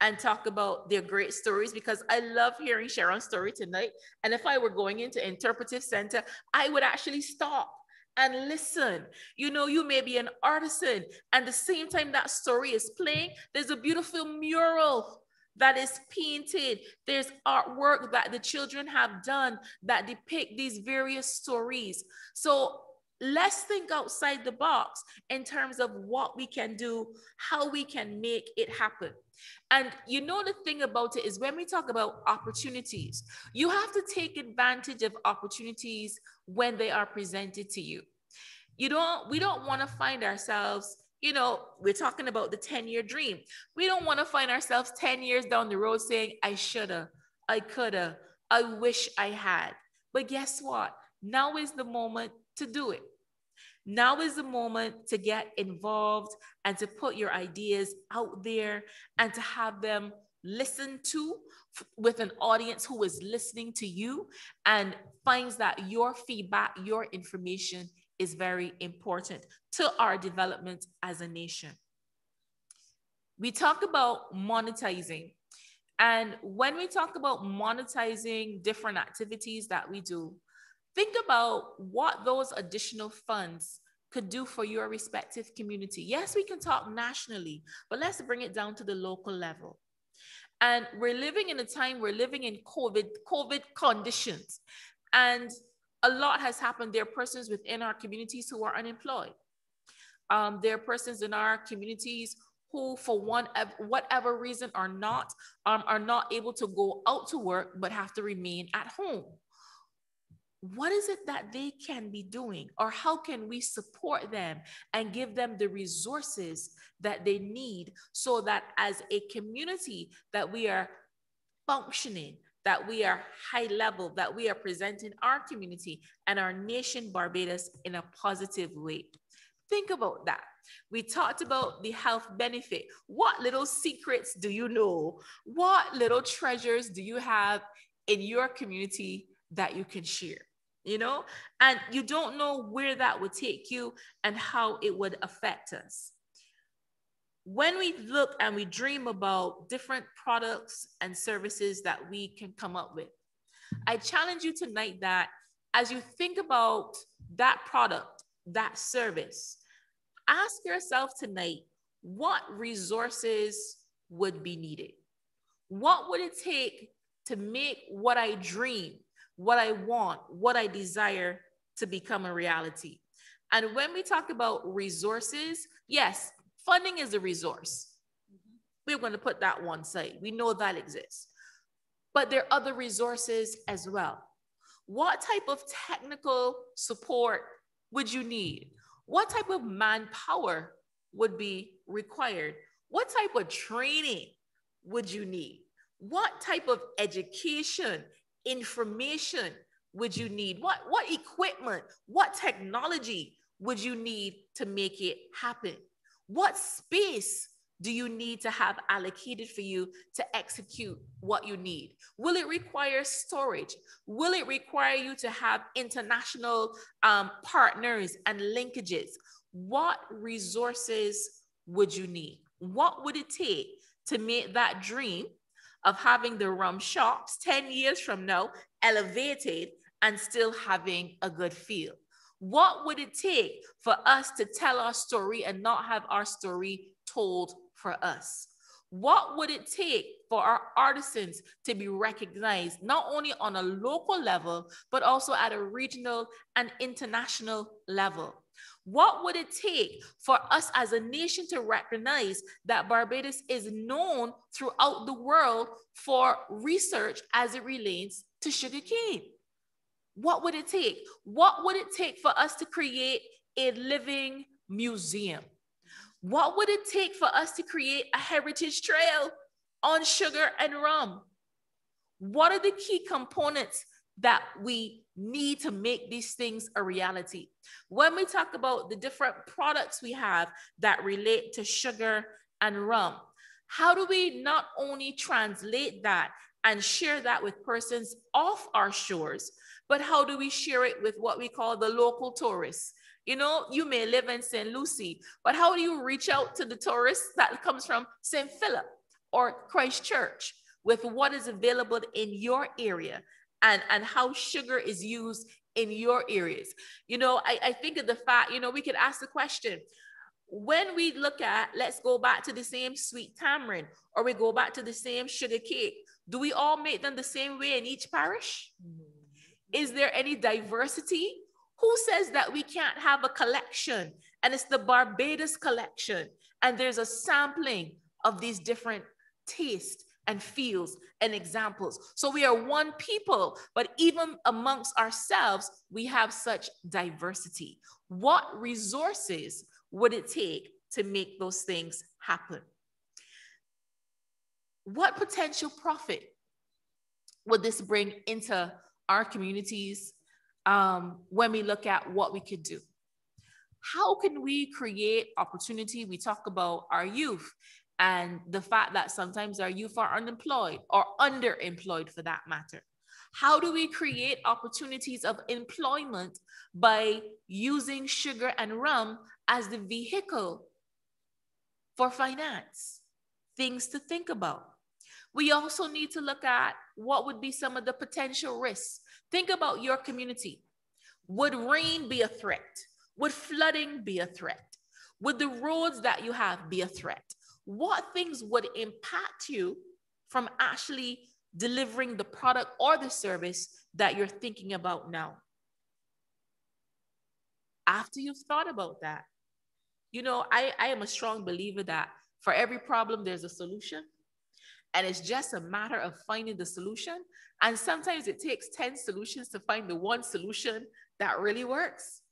and talk about their great stories because I love hearing Sharon's story tonight. And if I were going into interpretive center, I would actually stop and listen. You know, you may be an artisan, and the same time that story is playing, there's a beautiful mural that is painted. There's artwork that the children have done that depict these various stories. So let's think outside the box in terms of what we can do, how we can make it happen. And you know, the thing about it is when we talk about opportunities, you have to take advantage of opportunities when they are presented to you. You don't, we don't want to find ourselves you know, we're talking about the 10 year dream. We don't want to find ourselves 10 years down the road saying, I shoulda, I coulda, I wish I had. But guess what? Now is the moment to do it. Now is the moment to get involved and to put your ideas out there and to have them listened to with an audience who is listening to you and finds that your feedback, your information is very important to our development as a nation. We talk about monetizing. And when we talk about monetizing different activities that we do, think about what those additional funds could do for your respective community. Yes, we can talk nationally, but let's bring it down to the local level. And we're living in a time, we're living in COVID, COVID conditions. And a lot has happened. There are persons within our communities who are unemployed. Um, there are persons in our communities who, for one whatever reason, are not um, are not able to go out to work but have to remain at home. What is it that they can be doing, or how can we support them and give them the resources that they need so that as a community that we are functioning, that we are high level, that we are presenting our community and our nation, Barbados, in a positive way. Think about that. We talked about the health benefit. What little secrets do you know? What little treasures do you have in your community that you can share? You know, and you don't know where that would take you and how it would affect us when we look and we dream about different products and services that we can come up with, I challenge you tonight that as you think about that product, that service, ask yourself tonight, what resources would be needed? What would it take to make what I dream, what I want, what I desire to become a reality? And when we talk about resources, yes, funding is a resource. Mm-hmm. We're going to put that one side. We know that exists. But there are other resources as well. What type of technical support would you need? What type of manpower would be required? What type of training would you need? What type of education, information would you need? What, what equipment, what technology would you need to make it happen? What space do you need to have allocated for you to execute what you need? Will it require storage? Will it require you to have international um, partners and linkages? What resources would you need? What would it take to make that dream of having the rum shops 10 years from now elevated and still having a good feel? What would it take for us to tell our story and not have our story told for us? What would it take for our artisans to be recognized, not only on a local level, but also at a regional and international level? What would it take for us as a nation to recognize that Barbados is known throughout the world for research as it relates to sugarcane? What would it take? What would it take for us to create a living museum? What would it take for us to create a heritage trail on sugar and rum? What are the key components that we need to make these things a reality? When we talk about the different products we have that relate to sugar and rum, how do we not only translate that and share that with persons off our shores, but how do we share it with what we call the local tourists? You know, you may live in St. Lucy, but how do you reach out to the tourists that comes from St. Philip or Christchurch with what is available in your area and, and how sugar is used in your areas? You know, I, I think of the fact, you know, we could ask the question, when we look at, let's go back to the same sweet tamarind or we go back to the same sugar cake, do we all make them the same way in each parish? Mm-hmm. Is there any diversity who says that we can't have a collection and it's the Barbados collection and there's a sampling of these different tastes and feels and examples. So we are one people, but even amongst ourselves, we have such diversity. What resources would it take to make those things happen? What potential profit would this bring into our communities um, when we look at what we could do. How can we create opportunity? We talk about our youth and the fact that sometimes our youth are unemployed or underemployed for that matter. How do we create opportunities of employment by using sugar and rum as the vehicle for finance? Things to think about. We also need to look at what would be some of the potential risks Think about your community. Would rain be a threat? Would flooding be a threat? Would the roads that you have be a threat? What things would impact you from actually delivering the product or the service that you're thinking about now? After you've thought about that, you know, I, I am a strong believer that for every problem, there's a solution. And it's just a matter of finding the solution. And sometimes it takes 10 solutions to find the one solution that really works.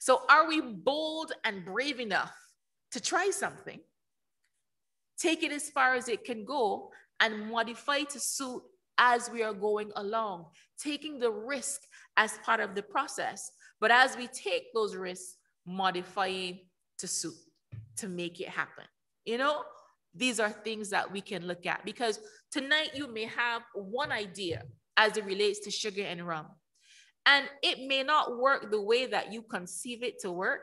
So, are we bold and brave enough to try something, take it as far as it can go, and modify to suit as we are going along, taking the risk as part of the process? But as we take those risks, modifying to suit, to make it happen. You know, these are things that we can look at because tonight you may have one idea as it relates to sugar and rum. And it may not work the way that you conceive it to work,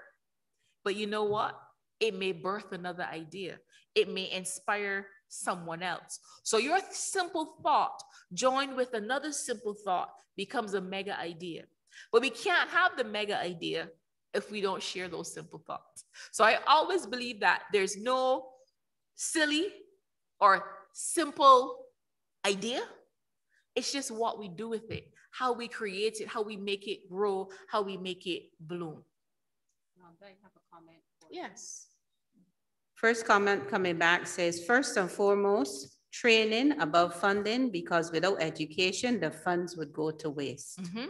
but you know what? It may birth another idea. It may inspire someone else. So your simple thought joined with another simple thought becomes a mega idea. But we can't have the mega idea if we don't share those simple thoughts. So I always believe that there's no silly or simple idea. It's just what we do with it, how we create it, how we make it grow, how we make it bloom. Yes. First comment coming back says, first and foremost, training above funding because without education, the funds would go to waste. Mm -hmm.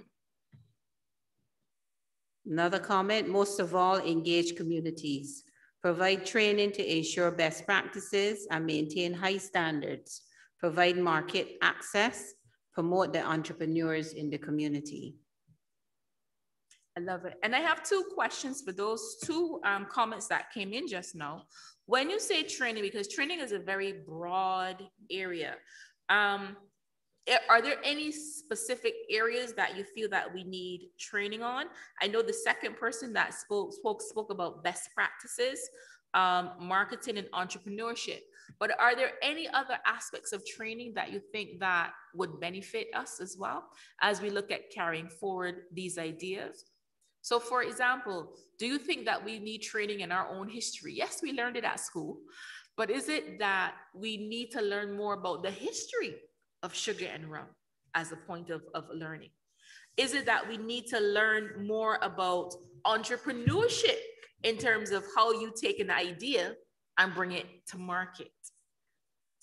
Another comment, most of all, engage communities. Provide training to ensure best practices and maintain high standards. Provide market access. Promote the entrepreneurs in the community. I love it. And I have two questions for those two um, comments that came in just now. When you say training, because training is a very broad area, um, are there any specific areas that you feel that we need training on? I know the second person that spoke spoke, spoke about best practices, um, marketing and entrepreneurship. But are there any other aspects of training that you think that would benefit us as well as we look at carrying forward these ideas? So for example, do you think that we need training in our own history? Yes, we learned it at school, but is it that we need to learn more about the history of sugar and rum as a point of, of learning? Is it that we need to learn more about entrepreneurship in terms of how you take an idea and bring it to market?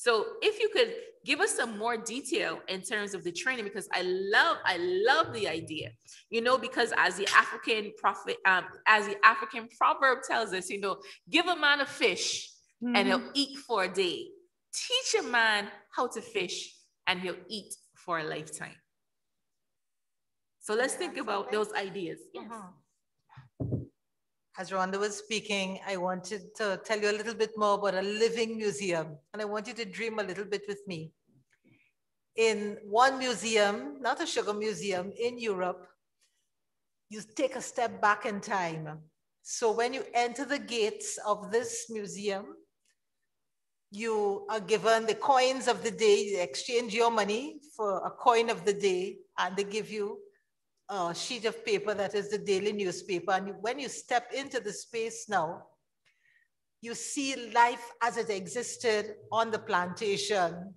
So if you could give us some more detail in terms of the training, because I love, I love the idea, you know, because as the African prophet, um, as the African proverb tells us, you know, give a man a fish mm-hmm. and he'll mm-hmm. eat for a day. Teach a man how to fish and he'll eat for a lifetime. So let's think about those ideas. Yes. Uh-huh as Rhonda was speaking, I wanted to tell you a little bit more about a living museum, and I want you to dream a little bit with me. In one museum, not a sugar museum, in Europe, you take a step back in time. So when you enter the gates of this museum, you are given the coins of the day, you exchange your money for a coin of the day, and they give you uh, sheet of paper that is the daily newspaper. And when you step into the space now, you see life as it existed on the plantation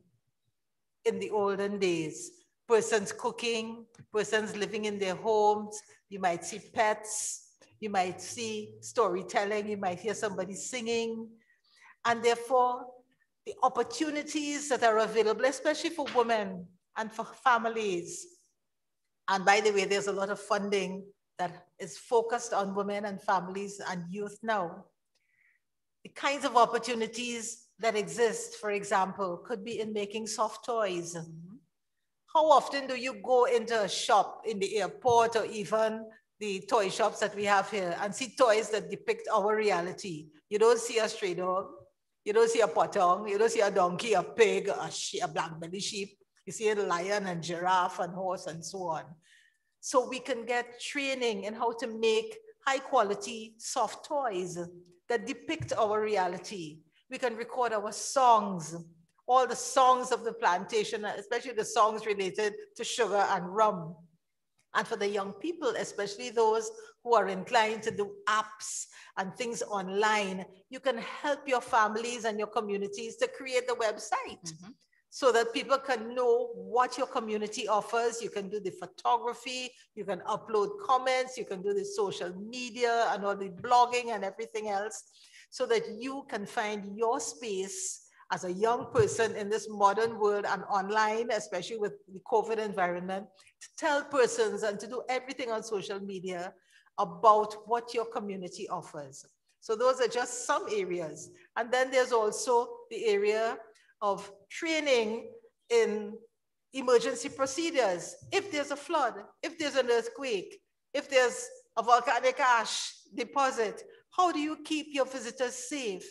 in the olden days. Persons cooking, persons living in their homes, you might see pets, you might see storytelling, you might hear somebody singing. And therefore, the opportunities that are available, especially for women and for families, and by the way, there's a lot of funding that is focused on women and families and youth now. The kinds of opportunities that exist, for example, could be in making soft toys. How often do you go into a shop in the airport or even the toy shops that we have here and see toys that depict our reality? You don't see a stray dog, you don't see a potong, you don't see a donkey, a pig, a, sheep, a black belly sheep. You see a lion and giraffe and horse and so on. So we can get training in how to make high quality soft toys that depict our reality. We can record our songs, all the songs of the plantation, especially the songs related to sugar and rum. And for the young people, especially those who are inclined to do apps and things online, you can help your families and your communities to create the website. Mm -hmm so that people can know what your community offers. You can do the photography, you can upload comments, you can do the social media and all the blogging and everything else so that you can find your space as a young person in this modern world and online, especially with the COVID environment, to tell persons and to do everything on social media about what your community offers. So those are just some areas. And then there's also the area of training in emergency procedures. If there's a flood, if there's an earthquake, if there's a volcanic ash deposit, how do you keep your visitors safe?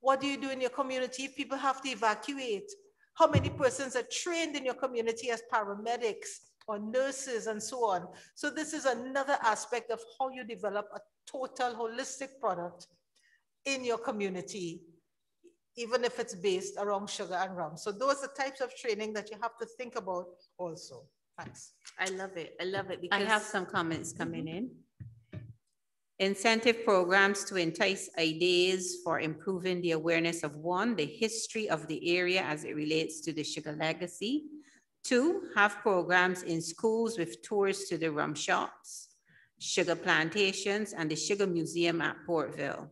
What do you do in your community if people have to evacuate? How many persons are trained in your community as paramedics or nurses and so on? So this is another aspect of how you develop a total holistic product in your community even if it's based around sugar and rum. So those are types of training that you have to think about also. Thanks. I love it. I love it because I have some comments coming mm -hmm. in. Incentive programs to entice ideas for improving the awareness of one, the history of the area as it relates to the sugar legacy. Two, have programs in schools with tours to the rum shops, sugar plantations, and the sugar museum at Portvale.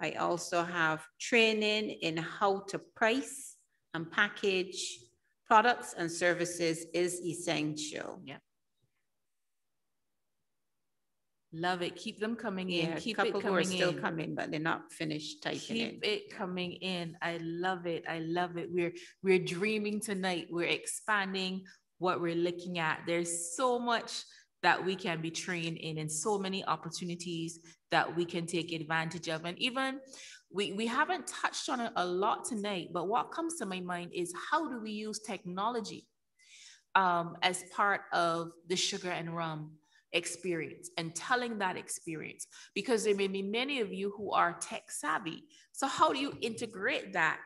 I also have training in how to price and package products and services is essential. Yeah. Love it. Keep them coming in. Yeah, Keep a it couple are coming still in. coming, but they're not finished typing in. Keep it coming in. I love it. I love it. We're we're dreaming tonight. We're expanding what we're looking at. There's so much that we can be trained in and so many opportunities that we can take advantage of. And even we, we haven't touched on it a lot tonight, but what comes to my mind is how do we use technology um, as part of the sugar and rum experience and telling that experience? Because there may be many of you who are tech savvy. So, how do you integrate that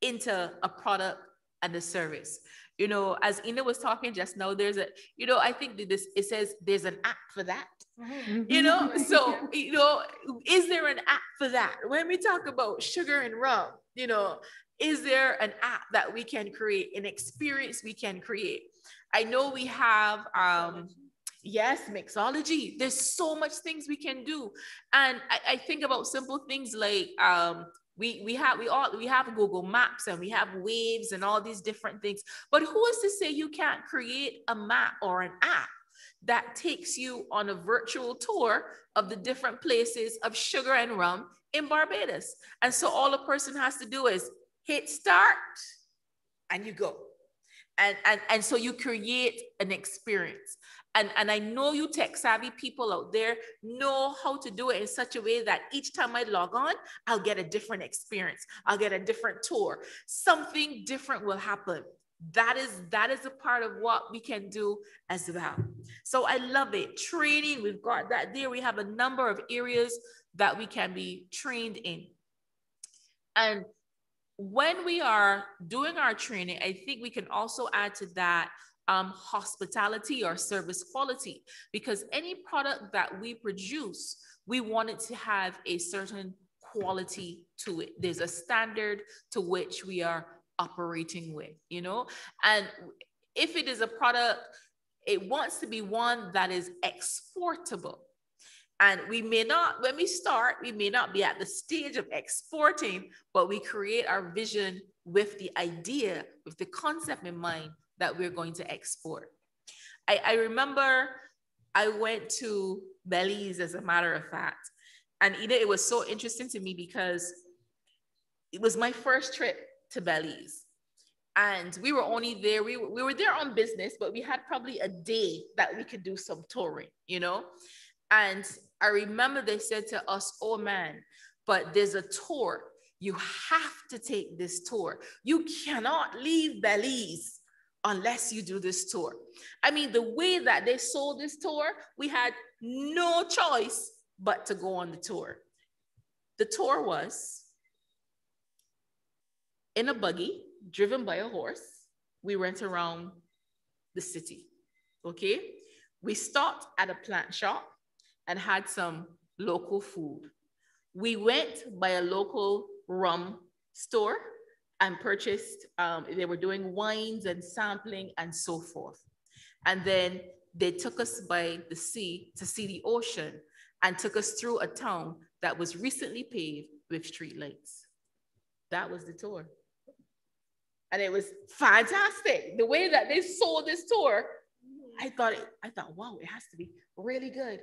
into a product and a service? You know, as Ena was talking just now, there's a, you know, I think that this, it says there's an app for that. You know, so, you know, is there an app for that? When we talk about sugar and rum, you know, is there an app that we can create, an experience we can create? I know we have, um, yes, mixology. There's so much things we can do. And I, I think about simple things like, um, we, we have we all we have Google Maps and we have Waze and all these different things. But who is to say you can't create a map or an app that takes you on a virtual tour of the different places of sugar and rum in Barbados? And so all a person has to do is hit start and you go. And, and, and so you create an experience. And, and I know you tech savvy people out there know how to do it in such a way that each time I log on, I'll get a different experience. I'll get a different tour. Something different will happen. That is that is a part of what we can do as well. So I love it. Training, we've got that there. We have a number of areas that we can be trained in. And when we are doing our training, I think we can also add to that um, hospitality or service quality because any product that we produce, we want it to have a certain quality to it. There's a standard to which we are operating with, you know? And if it is a product, it wants to be one that is exportable. And we may not, when we start, we may not be at the stage of exporting, but we create our vision with the idea, with the concept in mind that we're going to export. I, I remember I went to Belize, as a matter of fact, and Ida, it was so interesting to me because it was my first trip to Belize. And we were only there, we we were there on business, but we had probably a day that we could do some touring, you know? And I remember they said to us, oh man, but there's a tour. You have to take this tour. You cannot leave Belize unless you do this tour. I mean, the way that they sold this tour, we had no choice but to go on the tour. The tour was in a buggy driven by a horse. We went around the city. Okay. We stopped at a plant shop and had some local food. We went by a local rum store and purchased, um, they were doing wines and sampling and so forth. And then they took us by the sea to see the ocean and took us through a town that was recently paved with street lights. That was the tour. And it was fantastic. The way that they sold this tour, I thought I thought, wow, it has to be really good.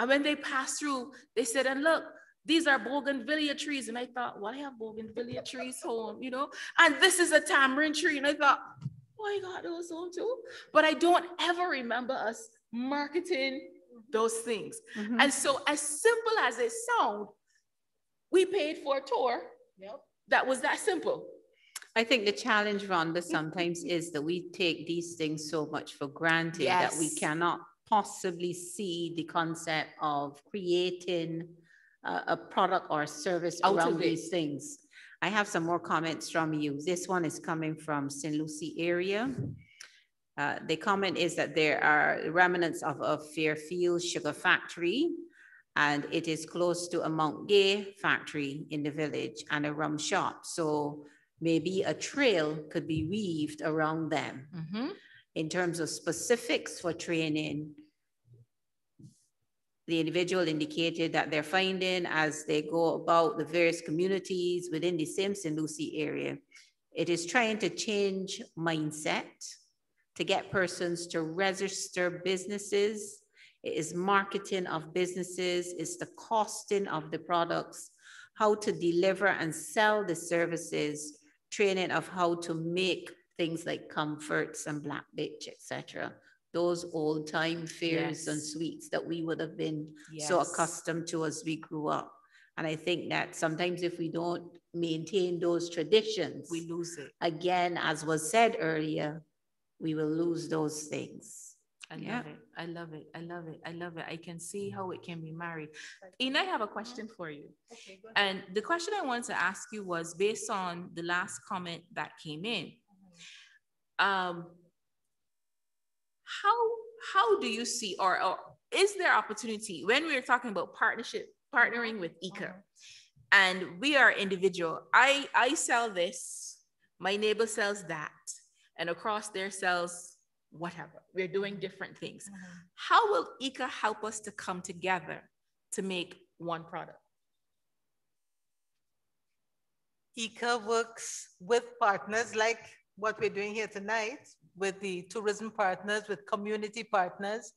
And when they passed through, they said, and look, these are bougainvillea trees. And I thought, well, I have bougainvillea trees home, you know? And this is a tamarind tree. And I thought, oh, I got those home too. But I don't ever remember us marketing those things. Mhm. And so as simple as it sounds, we paid for a tour. Yep. That was that simple. I think the challenge, Rhonda, sometimes is that we take these things so much for granted that we cannot possibly see the concept of creating a, a product or a service Out of around these things. I have some more comments from you. This one is coming from St. Lucy area. Uh, the comment is that there are remnants of a Fairfield sugar factory And it is close to a Mount Gay factory in the village and a rum shop. So maybe a trail could be weaved around them. Mm-hmm. In terms of specifics for training, the individual indicated that they're finding as they go about the various communities within the St. Lucy area, it is trying to change mindset to get persons to register businesses. It is marketing of businesses, it's the costing of the products, how to deliver and sell the services, training of how to make things like comforts and black bitch, etc. Those old time fairs and sweets that we would have been so accustomed to as we grew up. And I think that sometimes if we don't maintain those traditions, We lose it. again, as was said earlier, we will lose those things. I Yeah. love it. I love it. I love it. I love it. I can see how it can be married. Ena, I have a question for you. And the question I wanted to ask you was based on the last comment that came in. Um, how how do you see or, or is there opportunity when we are talking about partnership partnering with IICA and we are individual I I sell this my neighbor sells that and across there sells whatever we're doing different things. How will IICA help us to come together to make one product? ICA works with partners like what we're doing here tonight, with the tourism partners, with community partners,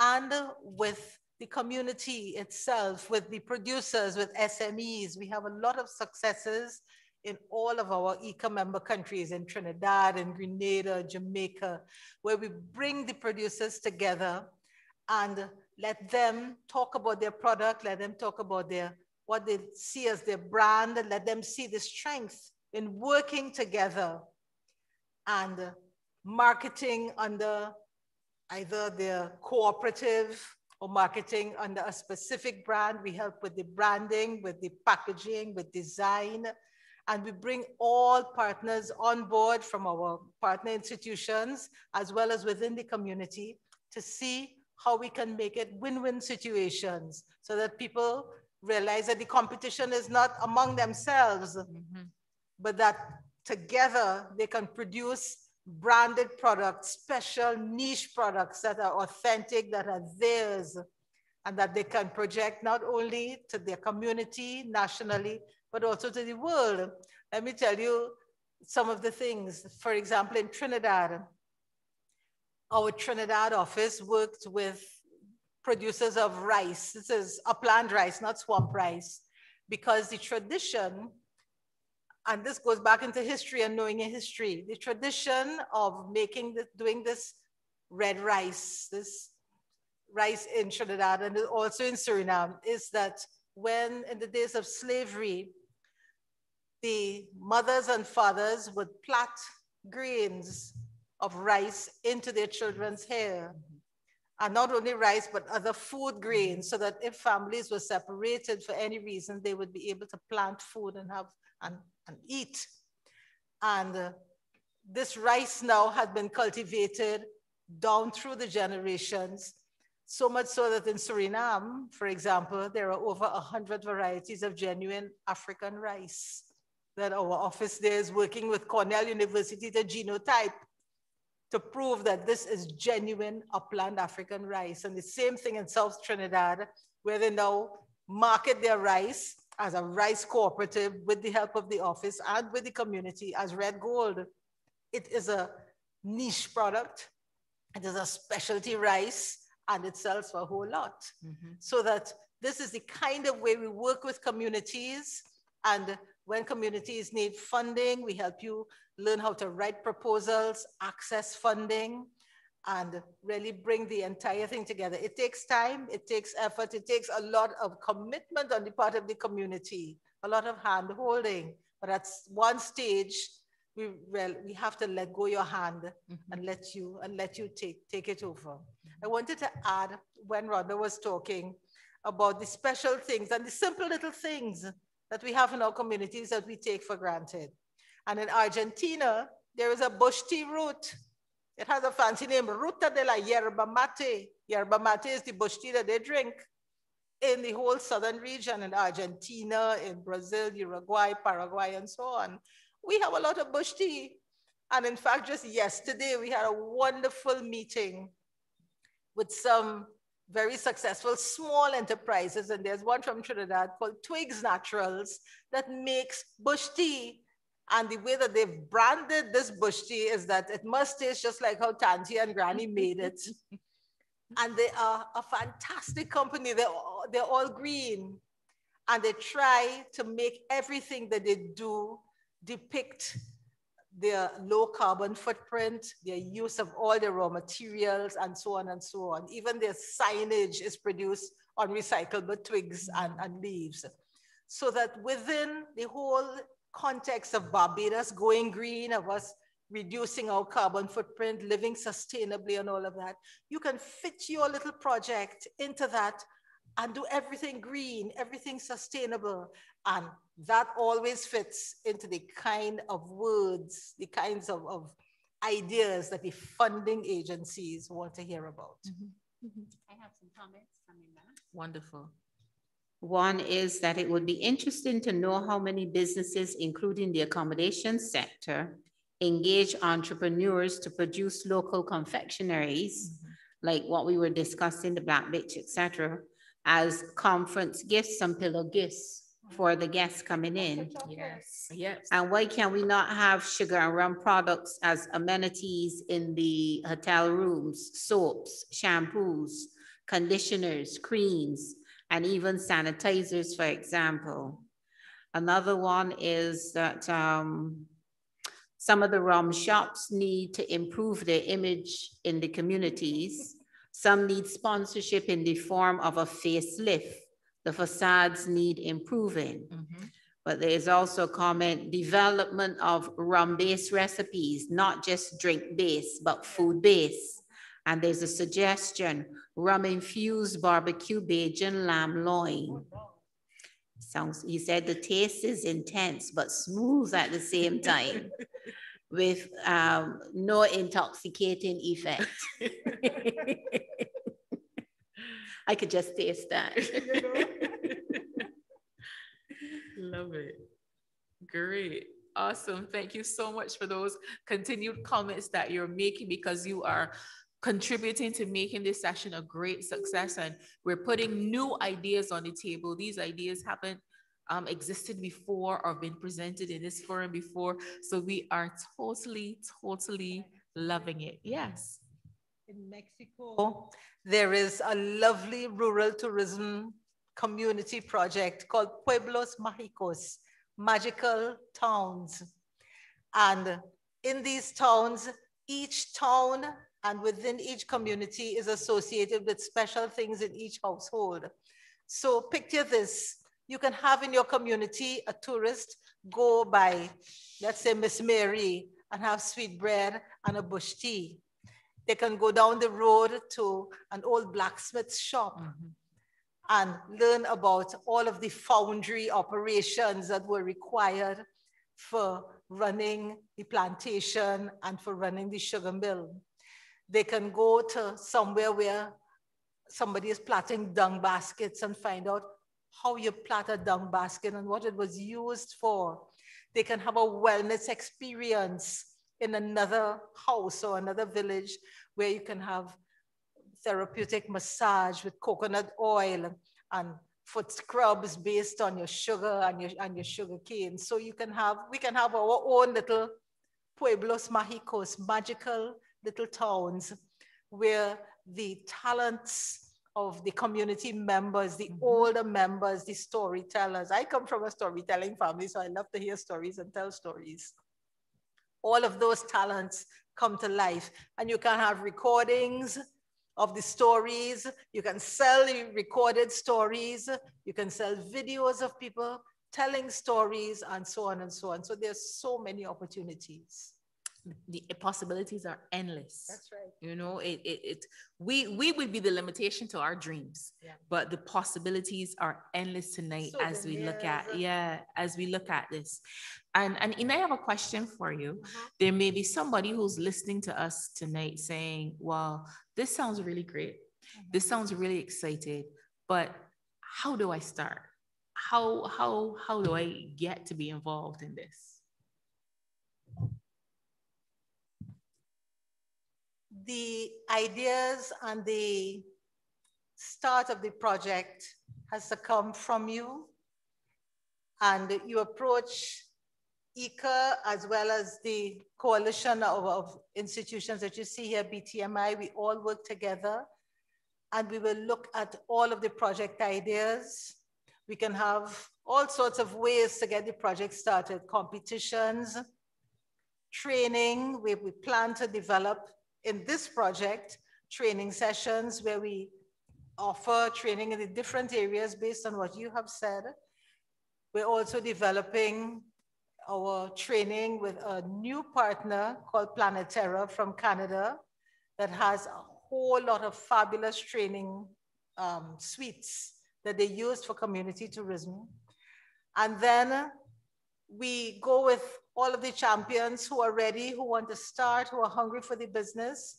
and with the community itself, with the producers, with SMEs. We have a lot of successes in all of our IICA member countries, in Trinidad and Grenada, Jamaica, where we bring the producers together and let them talk about their product, let them talk about their what they see as their brand, and let them see the strength in working together and marketing under either the cooperative or marketing under a specific brand. We help with the branding, with the packaging, with design, and we bring all partners on board from our partner institutions as well as within the community to see how we can make it win-win situations so that people realize that the competition is not among themselves, mm-hmm. but that together they can produce branded products, special niche products that are authentic, that are theirs, and that they can project not only to their community nationally, but also to the world. Let me tell you some of the things. For example, in Trinidad, our Trinidad office worked with producers of rice. This is upland rice, not swamp rice, because the tradition, and this goes back into history and knowing a history, the tradition of making this, doing this red rice, this rice in Trinidad and also in Suriname, is that when in the days of slavery, the mothers and fathers would plait grains of rice into their children's hair. And not only rice, but other food grains, so that if families were separated for any reason, they would be able to plant food and have and, and eat. And uh, this rice now has been cultivated down through the generations, so much so that in Suriname, for example, there are over 100 varieties of genuine African rice that our office there is working with Cornell University to genotype to prove that this is genuine upland African rice. And the same thing in South Trinidad, where they now market their rice as a rice cooperative with the help of the office and with the community as red gold. It is a niche product. It is a specialty rice and it sells for a whole lot. Mm-hmm. So that this is the kind of way we work with communities and when communities need funding, we help you learn how to write proposals, access funding, and really bring the entire thing together. It takes time, it takes effort, it takes a lot of commitment on the part of the community, a lot of hand holding. But at one stage, we, well, we have to let go your hand mm-hmm. and let you and let you take, take it over. I wanted to add when Rhonda was talking about the special things and the simple little things that we have in our communities that we take for granted. And in Argentina, there is a bush tea root. It has a fancy name, Ruta de la Yerba Mate. Yerba Mate is the bush tea that they drink. in the whole southern region, in Argentina, in Brazil, Uruguay, Paraguay, and so on. We have a lot of bush tea. And in fact, just yesterday, we had a wonderful meeting with some very successful small enterprises. And there's one from Trinidad called Twigs Naturals that makes bush tea. And the way that they've branded this bush tea is that it must taste just like how Tanti and Granny made it. and they are a fantastic company. They're all, they're all green. And they try to make everything that they do depict their low carbon footprint, their use of all the raw materials, and so on and so on. Even their signage is produced on recyclable twigs and, and leaves. So that within the whole context of Barbados going green, of us reducing our carbon footprint, living sustainably, and all of that, you can fit your little project into that and do everything green, everything sustainable. And that always fits into the kind of words, the kinds of, of ideas that the funding agencies want to hear about. Mm -hmm. Mm -hmm. I have some comments coming back. Wonderful. One is that it would be interesting to know how many businesses, including the accommodation sector, engage entrepreneurs to produce local confectionaries, mm -hmm. like what we were discussing, the Black Bitch, etc., as conference gifts, some pillow gifts for the guests coming in. Yes, yes. And why can we not have sugar and rum products as amenities in the hotel rooms, soaps, shampoos, conditioners, creams, and even sanitizers, for example. Another one is that um, some of the rum shops need to improve their image in the communities some need sponsorship in the form of a facelift. The facades need improving. Mm -hmm. But there's also a comment development of rum-based recipes, not just drink-based, but food-based. And there's a suggestion, rum-infused barbecue Bajan lamb loin. Sounds, he said the taste is intense, but smooth at the same time. with um, no intoxicating effect. I could just taste that. Love it. Great. Awesome. Thank you so much for those continued comments that you're making because you are contributing to making this session a great success and we're putting new ideas on the table. These ideas haven't um, existed before or been presented in this forum before. So we are totally, totally loving it. Yes. In Mexico, there is a lovely rural tourism community project called Pueblos Mágicos, magical towns. And in these towns, each town and within each community is associated with special things in each household. So picture this, you can have in your community a tourist go by, let's say, Miss Mary and have sweet bread and a bush tea. They can go down the road to an old blacksmith shop mm -hmm. and learn about all of the foundry operations that were required for running the plantation and for running the sugar mill. They can go to somewhere where somebody is plaiting dung baskets and find out how you plant a dung basket and what it was used for. They can have a wellness experience in another house or another village where you can have therapeutic massage with coconut oil and foot scrubs based on your sugar and your, and your sugar cane. So you can have, we can have our own little pueblos mágicos, magical little towns where the talents of the community members, the mm -hmm. older members, the storytellers. I come from a storytelling family, so I love to hear stories and tell stories. All of those talents come to life, and you can have recordings of the stories. You can sell recorded stories. You can sell videos of people telling stories and so on and so on. So there's so many opportunities the possibilities are endless. That's right. You know, it, it, it we we would be the limitation to our dreams, yeah. but the possibilities are endless tonight so as we look at yeah as we look at this. And and Ena, I have a question for you. Uh-huh. There may be somebody who's listening to us tonight saying, "Well, this sounds really great. Uh-huh. This sounds really excited, but how do I start? How, how, how do I get to be involved in this? The ideas and the start of the project has to come from you. And you approach IICA as well as the coalition of, of institutions that you see here, BTMI, we all work together and we will look at all of the project ideas. We can have all sorts of ways to get the project started, competitions, training, we, we plan to develop in this project, training sessions where we offer training in the different areas based on what you have said. We're also developing our training with a new partner called Planeterra from Canada that has a whole lot of fabulous training um, suites that they use for community tourism. And then we go with all of the champions who are ready, who want to start, who are hungry for the business,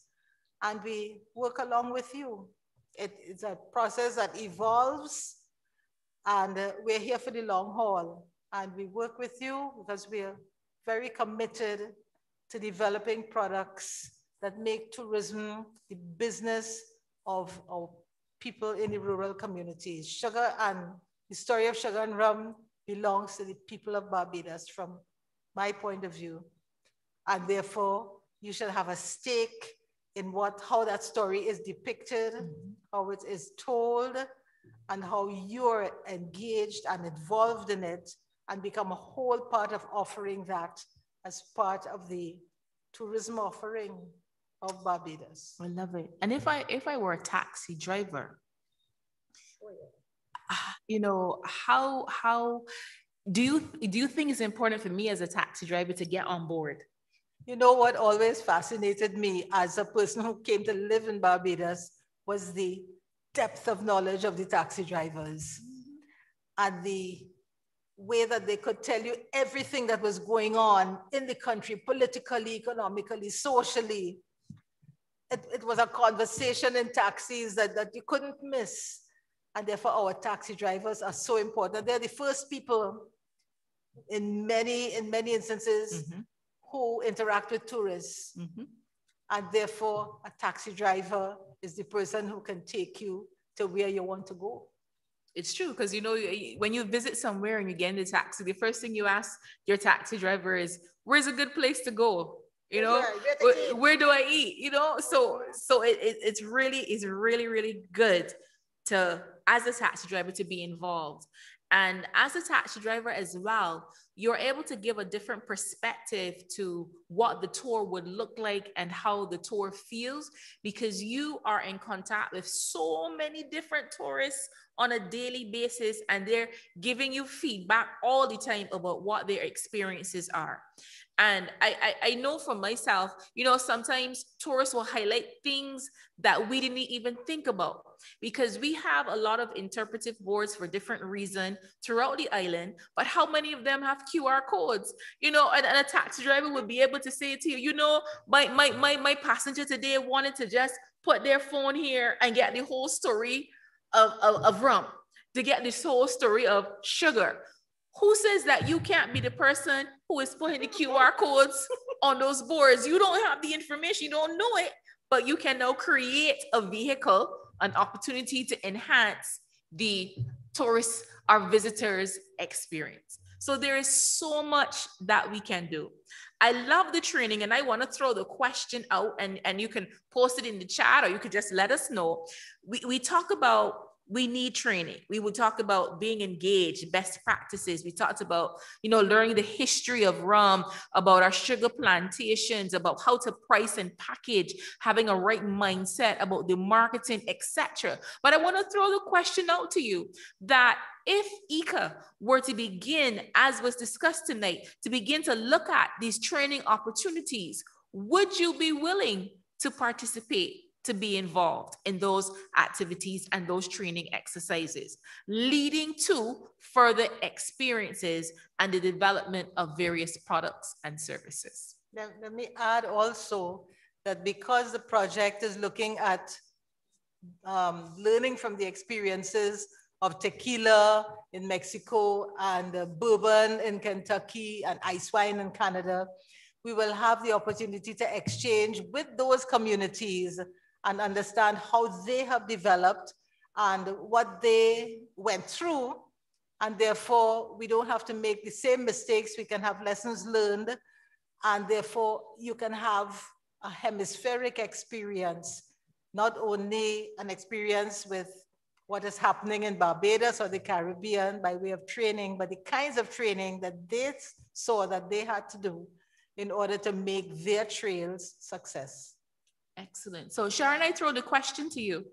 and we work along with you. It, it's a process that evolves, and uh, we're here for the long haul. And we work with you because we're very committed to developing products that make tourism the business of our people in the rural communities. Sugar and the story of sugar and rum belongs to the people of Barbados from my point of view. And therefore, you should have a stake in what, how that story is depicted, mm -hmm. how it is told, and how you're engaged and involved in it and become a whole part of offering that as part of the tourism offering of Barbados. I love it. And if I if I were a taxi driver, oh, yeah. you know, how how do you do you think it's important for me as a taxi driver to get on board? You know what always fascinated me as a person who came to live in Barbados was the depth of knowledge of the taxi drivers and the way that they could tell you everything that was going on in the country, politically, economically, socially. It, it was a conversation in taxis that, that you couldn't miss. And therefore, our taxi drivers are so important. They're the first people in many, in many instances mm -hmm. who interact with tourists. Mm -hmm. And therefore, a taxi driver is the person who can take you to where you want to go. It's true because you know when you visit somewhere and you get in the taxi, the first thing you ask your taxi driver is, "Where's a good place to go?" You know, where, where do I eat? You know, so so it, it, it's really it's really really good to as a taxi driver to be involved and as a taxi driver as well, you're able to give a different perspective to what the tour would look like and how the tour feels because you are in contact with so many different tourists on a daily basis and they're giving you feedback all the time about what their experiences are. And I, I, I, know for myself, you know, sometimes tourists will highlight things that we didn't even think about because we have a lot of interpretive boards for different reasons throughout the island. But how many of them have QR codes? You know, and, and a taxi driver would be able to say to you, you know, my, my, my, my passenger today wanted to just put their phone here and get the whole story of, of, of rum, to get this whole story of sugar. Who says that you can't be the person who is putting the QR codes on those boards? You don't have the information, you don't know it, but you can now create a vehicle, an opportunity to enhance the tourist our visitors experience. So there is so much that we can do. I love the training and I want to throw the question out and, and you can post it in the chat or you could just let us know. We, we talk about we need training. We would talk about being engaged, best practices. We talked about, you know, learning the history of rum, about our sugar plantations, about how to price and package, having a right mindset about the marketing, etc. But I want to throw the question out to you that if IICA were to begin, as was discussed tonight, to begin to look at these training opportunities, would you be willing to participate? To be involved in those activities and those training exercises, leading to further experiences and the development of various products and services. Let, me add also that because the project is looking at um, learning from the experiences of tequila in Mexico and uh, bourbon in Kentucky and ice wine in Canada. We will have the opportunity to exchange with those communities and understand how they have developed and what they went through. And therefore, we don't have to make the same mistakes. We can have lessons learned. And therefore, you can have a hemispheric experience, not only an experience with what is happening in Barbados or the Caribbean by way of training, but the kinds of training that they saw that they had to do in order to make their trails success. Excellent. So Sharon, I throw the question to you.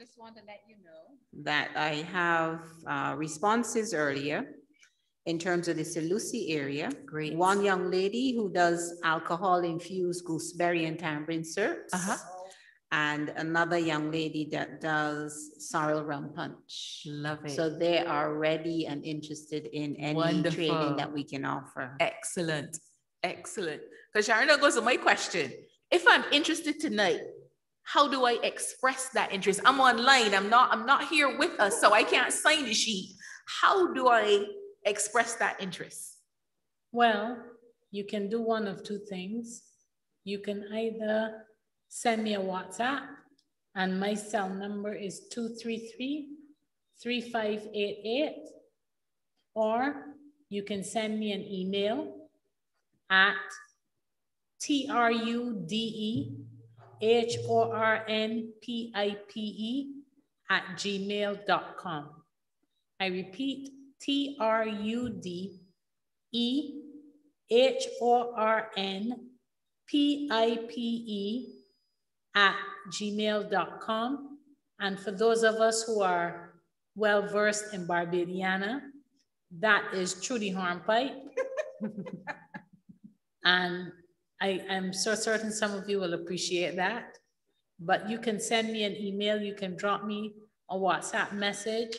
Just want to let you know that I have uh, responses earlier in terms of the Lucy area. Great. One young lady who does alcohol infused gooseberry and tamarind syrups. Uh-huh. And another young lady that does sorrel rum punch. Love it. So they are ready and interested in any Wonderful. training that we can offer. Excellent. Excellent. Because Sharon, that goes to my question. If I'm interested tonight, how do I express that interest? I'm online. I'm not, I'm not here with us, so I can't sign the sheet. How do I express that interest? Well, you can do one of two things. You can either send me a WhatsApp, and my cell number is 233 3588, or you can send me an email at T R U D E H O R N P I P E at gmail.com. I repeat, T R U D E H O R N P I P E at gmail.com. And for those of us who are well versed in Barbadiana, that is Trudy Hornpipe. and I am so certain some of you will appreciate that. But you can send me an email, you can drop me a WhatsApp message,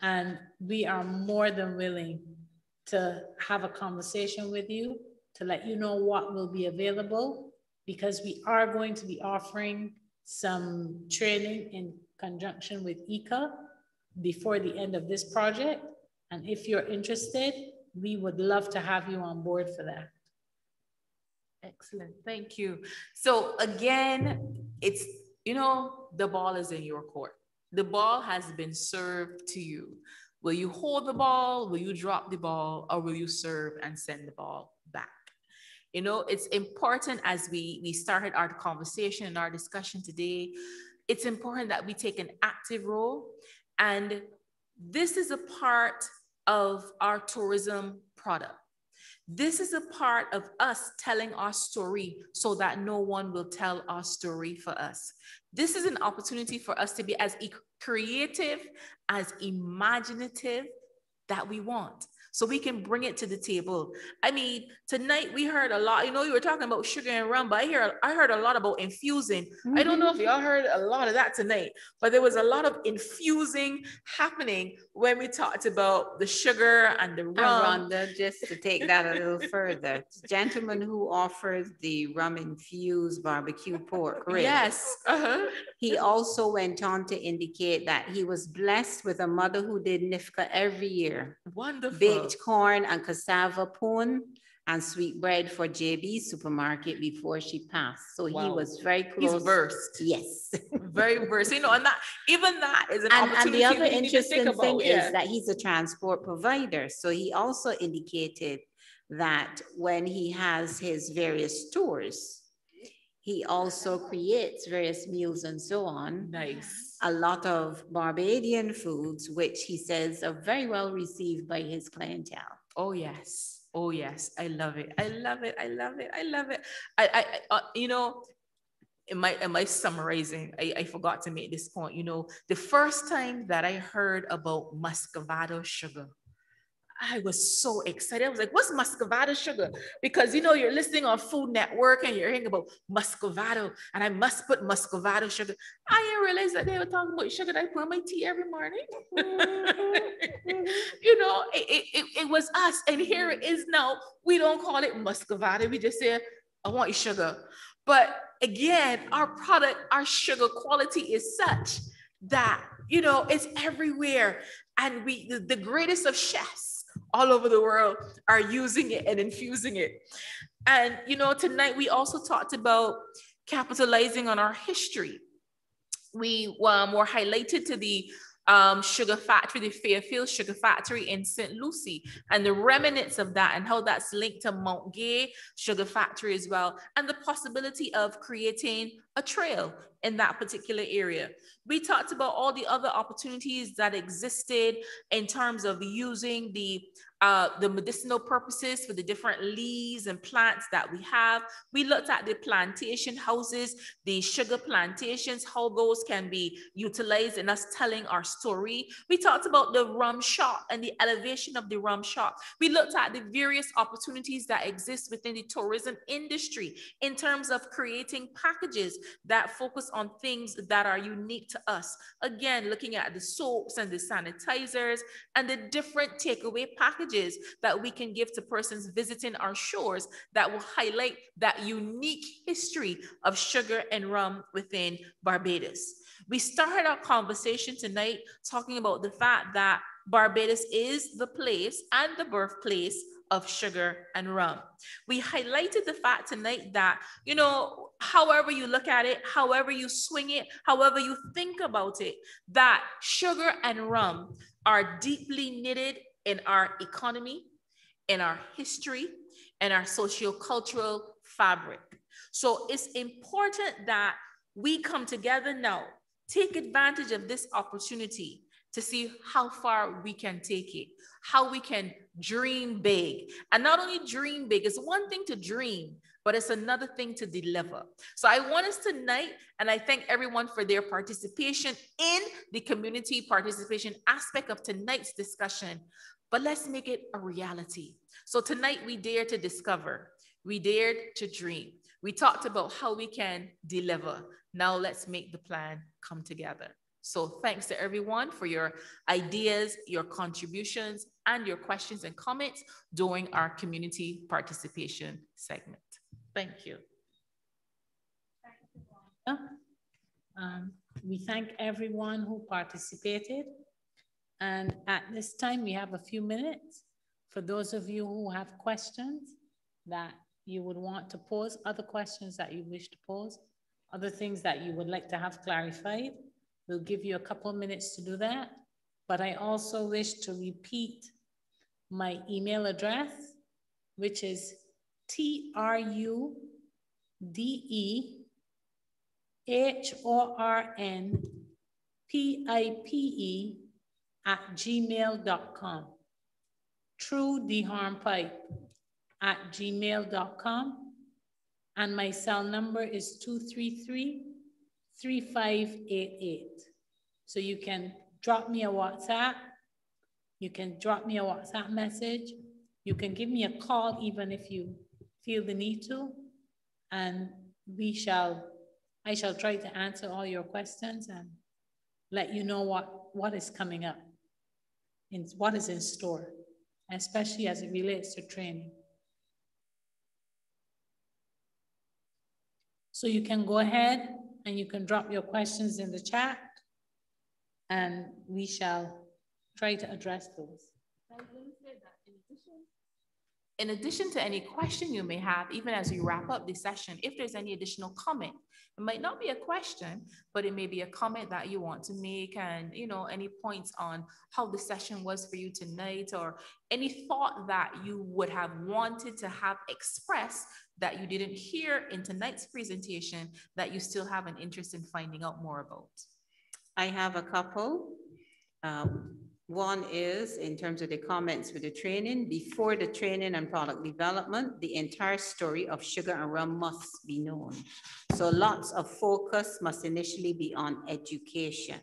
and we are more than willing to have a conversation with you to let you know what will be available because we are going to be offering some training in conjunction with IICA before the end of this project. And if you're interested, we would love to have you on board for that. Excellent. Thank you. So again, it's, you know, the ball is in your court. The ball has been served to you. Will you hold the ball? Will you drop the ball? Or will you serve and send the ball back? You know, it's important as we, we started our conversation and our discussion today, it's important that we take an active role. And this is a part of our tourism product. This is a part of us telling our story so that no one will tell our story for us. This is an opportunity for us to be as creative, as imaginative that we want so we can bring it to the table. I mean, tonight we heard a lot. You know, you were talking about sugar and rum, but I hear I heard a lot about infusing. Mm-hmm. I don't know if y'all heard a lot of that tonight, but there was a lot of infusing happening when we talked about the sugar and the rum. And Rhonda, just to take that a little further, gentleman who offers the rum infused barbecue pork ribs. Yes. Uh-huh. He also went on to indicate that he was blessed with a mother who did nifka every year. Wonderful. Big corn and cassava pone and sweet bread for JB supermarket before she passed. So wow. he was very close. He's versed. Yes. very versed. You know, and that even that is an and, opportunity. And the other interesting thing yeah. is that he's a transport provider. So he also indicated that when he has his various tours, he also creates various meals and so on. Nice. A lot of Barbadian foods, which he says are very well received by his clientele. Oh, yes. Oh, yes. I love it. I love it. I love it. I love it. I, I, uh, you know, am I, am I summarizing? I, I forgot to make this point. You know, the first time that I heard about muscovado sugar, I was so excited. I was like, what's muscovado sugar? Because you know, you're listening on Food Network and you're hearing about muscovado, and I must put muscovado sugar. I didn't realize that they were talking about sugar that I put in my tea every morning. Mm-hmm. you know, it, it, it, was us, and here it is now. We don't call it muscovado, we just say, I want your sugar. But again, our product, our sugar quality is such that, you know, it's everywhere. And we, the, the greatest of chefs all over the world are using it and infusing it. And, you know, tonight we also talked about capitalizing on our history. We um, were highlighted to the um, sugar factory, the Fairfield Sugar Factory in St. Lucy, and the remnants of that, and how that's linked to Mount Gay Sugar Factory as well, and the possibility of creating a trail in that particular area. We talked about all the other opportunities that existed in terms of using the uh, the medicinal purposes for the different leaves and plants that we have. We looked at the plantation houses, the sugar plantations, how those can be utilized in us telling our story. We talked about the rum shop and the elevation of the rum shop. We looked at the various opportunities that exist within the tourism industry in terms of creating packages that focus on things that are unique to us. Again, looking at the soaps and the sanitizers and the different takeaway packages that we can give to persons visiting our shores that will highlight that unique history of sugar and rum within Barbados. We started our conversation tonight talking about the fact that Barbados is the place and the birthplace of sugar and rum. We highlighted the fact tonight that, you know, however you look at it, however you swing it, however you think about it, that sugar and rum are deeply knitted in our economy, in our history, and our sociocultural fabric. So it's important that we come together now, take advantage of this opportunity to see how far we can take it, how we can dream big. And not only dream big, it's one thing to dream, but it's another thing to deliver. So I want us tonight, and I thank everyone for their participation in the community participation aspect of tonight's discussion but let's make it a reality. So tonight we dare to discover, we dared to dream. We talked about how we can deliver. Now let's make the plan come together. So thanks to everyone for your ideas, your contributions, and your questions and comments during our community participation segment. Thank you. Um, we thank everyone who participated. And at this time, we have a few minutes for those of you who have questions that you would want to pose, other questions that you wish to pose, other things that you would like to have clarified. We'll give you a couple of minutes to do that. But I also wish to repeat my email address, which is T-R-U-D-E-H-O-R-N-P-I-P-E at gmail.com. True Deharm Pipe at gmail.com. And my cell number is 233 3588. So you can drop me a WhatsApp. You can drop me a WhatsApp message. You can give me a call even if you feel the need to. And we shall, I shall try to answer all your questions and let you know what, what is coming up in what is in store, especially as it relates to training. So you can go ahead and you can drop your questions in the chat and we shall try to address those. In addition to any question you may have, even as we wrap up this session, if there's any additional comment, it might not be a question, but it may be a comment that you want to make and, you know, any points on how the session was for you tonight or any thought that you would have wanted to have expressed that you didn't hear in tonight's presentation that you still have an interest in finding out more about. I have a couple. Um, one is in terms of the comments for the training, before the training and product development, the entire story of sugar and rum must be known. So lots of focus must initially be on education.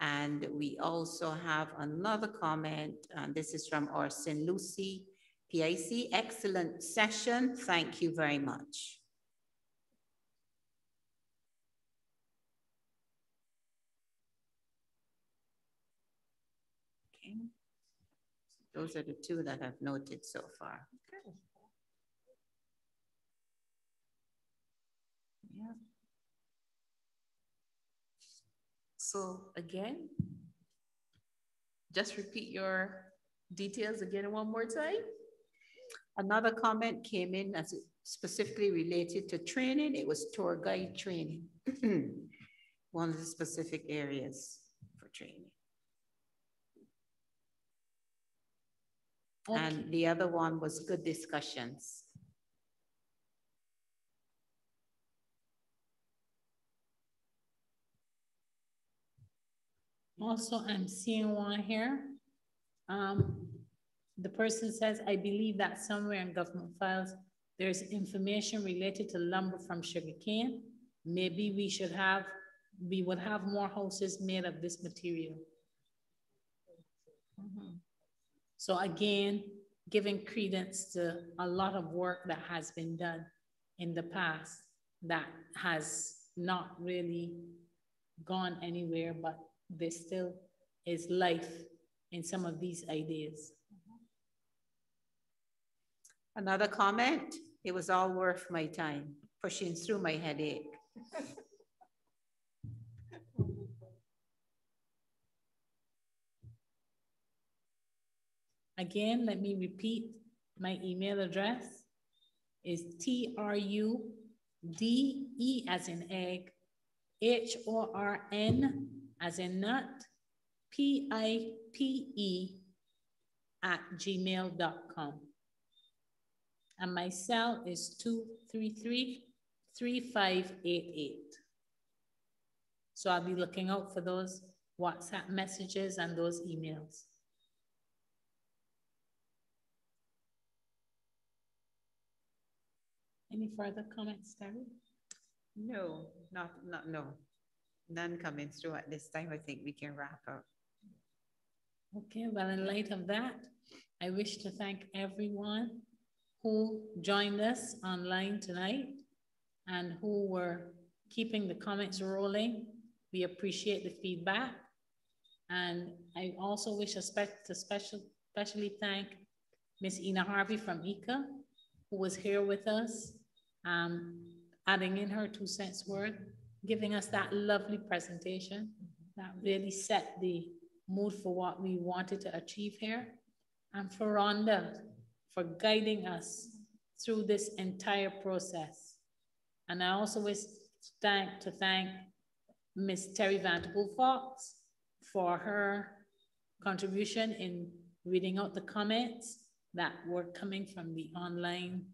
And we also have another comment, and this is from our St. Lucy PIC. Excellent session. Thank you very much. Those are the two that I've noted so far. Okay. Yeah. So again, just repeat your details again one more time. Another comment came in as specifically related to training. It was tour guide training. One of the specific areas for training. Okay. And the other one was good discussions. Also, I'm seeing one here. Um, the person says, I believe that somewhere in government files, there's information related to lumber from sugarcane. Maybe we should have, we would have more houses made of this material. Mhm. So again, giving credence to a lot of work that has been done in the past that has not really gone anywhere, but there still is life in some of these ideas. Another comment, it was all worth my time, pushing through my headache. Again, let me repeat my email address is T-R-U-D-E as in egg, H-O-R-N as in nut, P-I-P-E at gmail.com. And my cell is 233-3588. So I'll be looking out for those WhatsApp messages and those emails. Any further comments, Terry? No, not, not, no. None coming through at this time. I think we can wrap up. Okay, well, in light of that, I wish to thank everyone who joined us online tonight and who were keeping the comments rolling. We appreciate the feedback. And I also wish to special, especially thank Ms. Ena Harvey from IICA, who was here with us, um, adding in her two cents worth, giving us that lovely presentation that really set the mood for what we wanted to achieve here. And for Rhonda, for guiding us through this entire process. And I also wish to thank, to thank Ms. Terry Vanderpool Fox for her contribution in reading out the comments that were coming from the online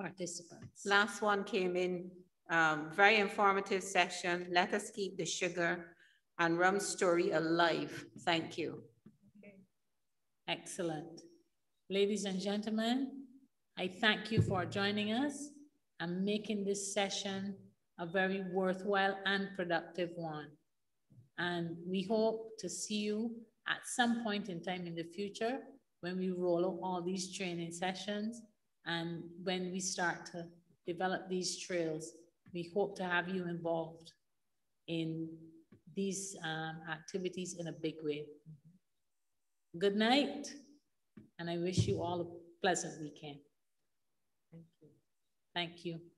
participants. Last one came in, um, very informative session. Let us keep the sugar and rum story alive. Thank you. Excellent. Ladies and gentlemen, I thank you for joining us and making this session a very worthwhile and productive one. And we hope to see you at some point in time in the future when we roll out all these training sessions and when we start to develop these trails, we hope to have you involved in these um, activities in a big way. Good night, and I wish you all a pleasant weekend. Thank you. Thank you.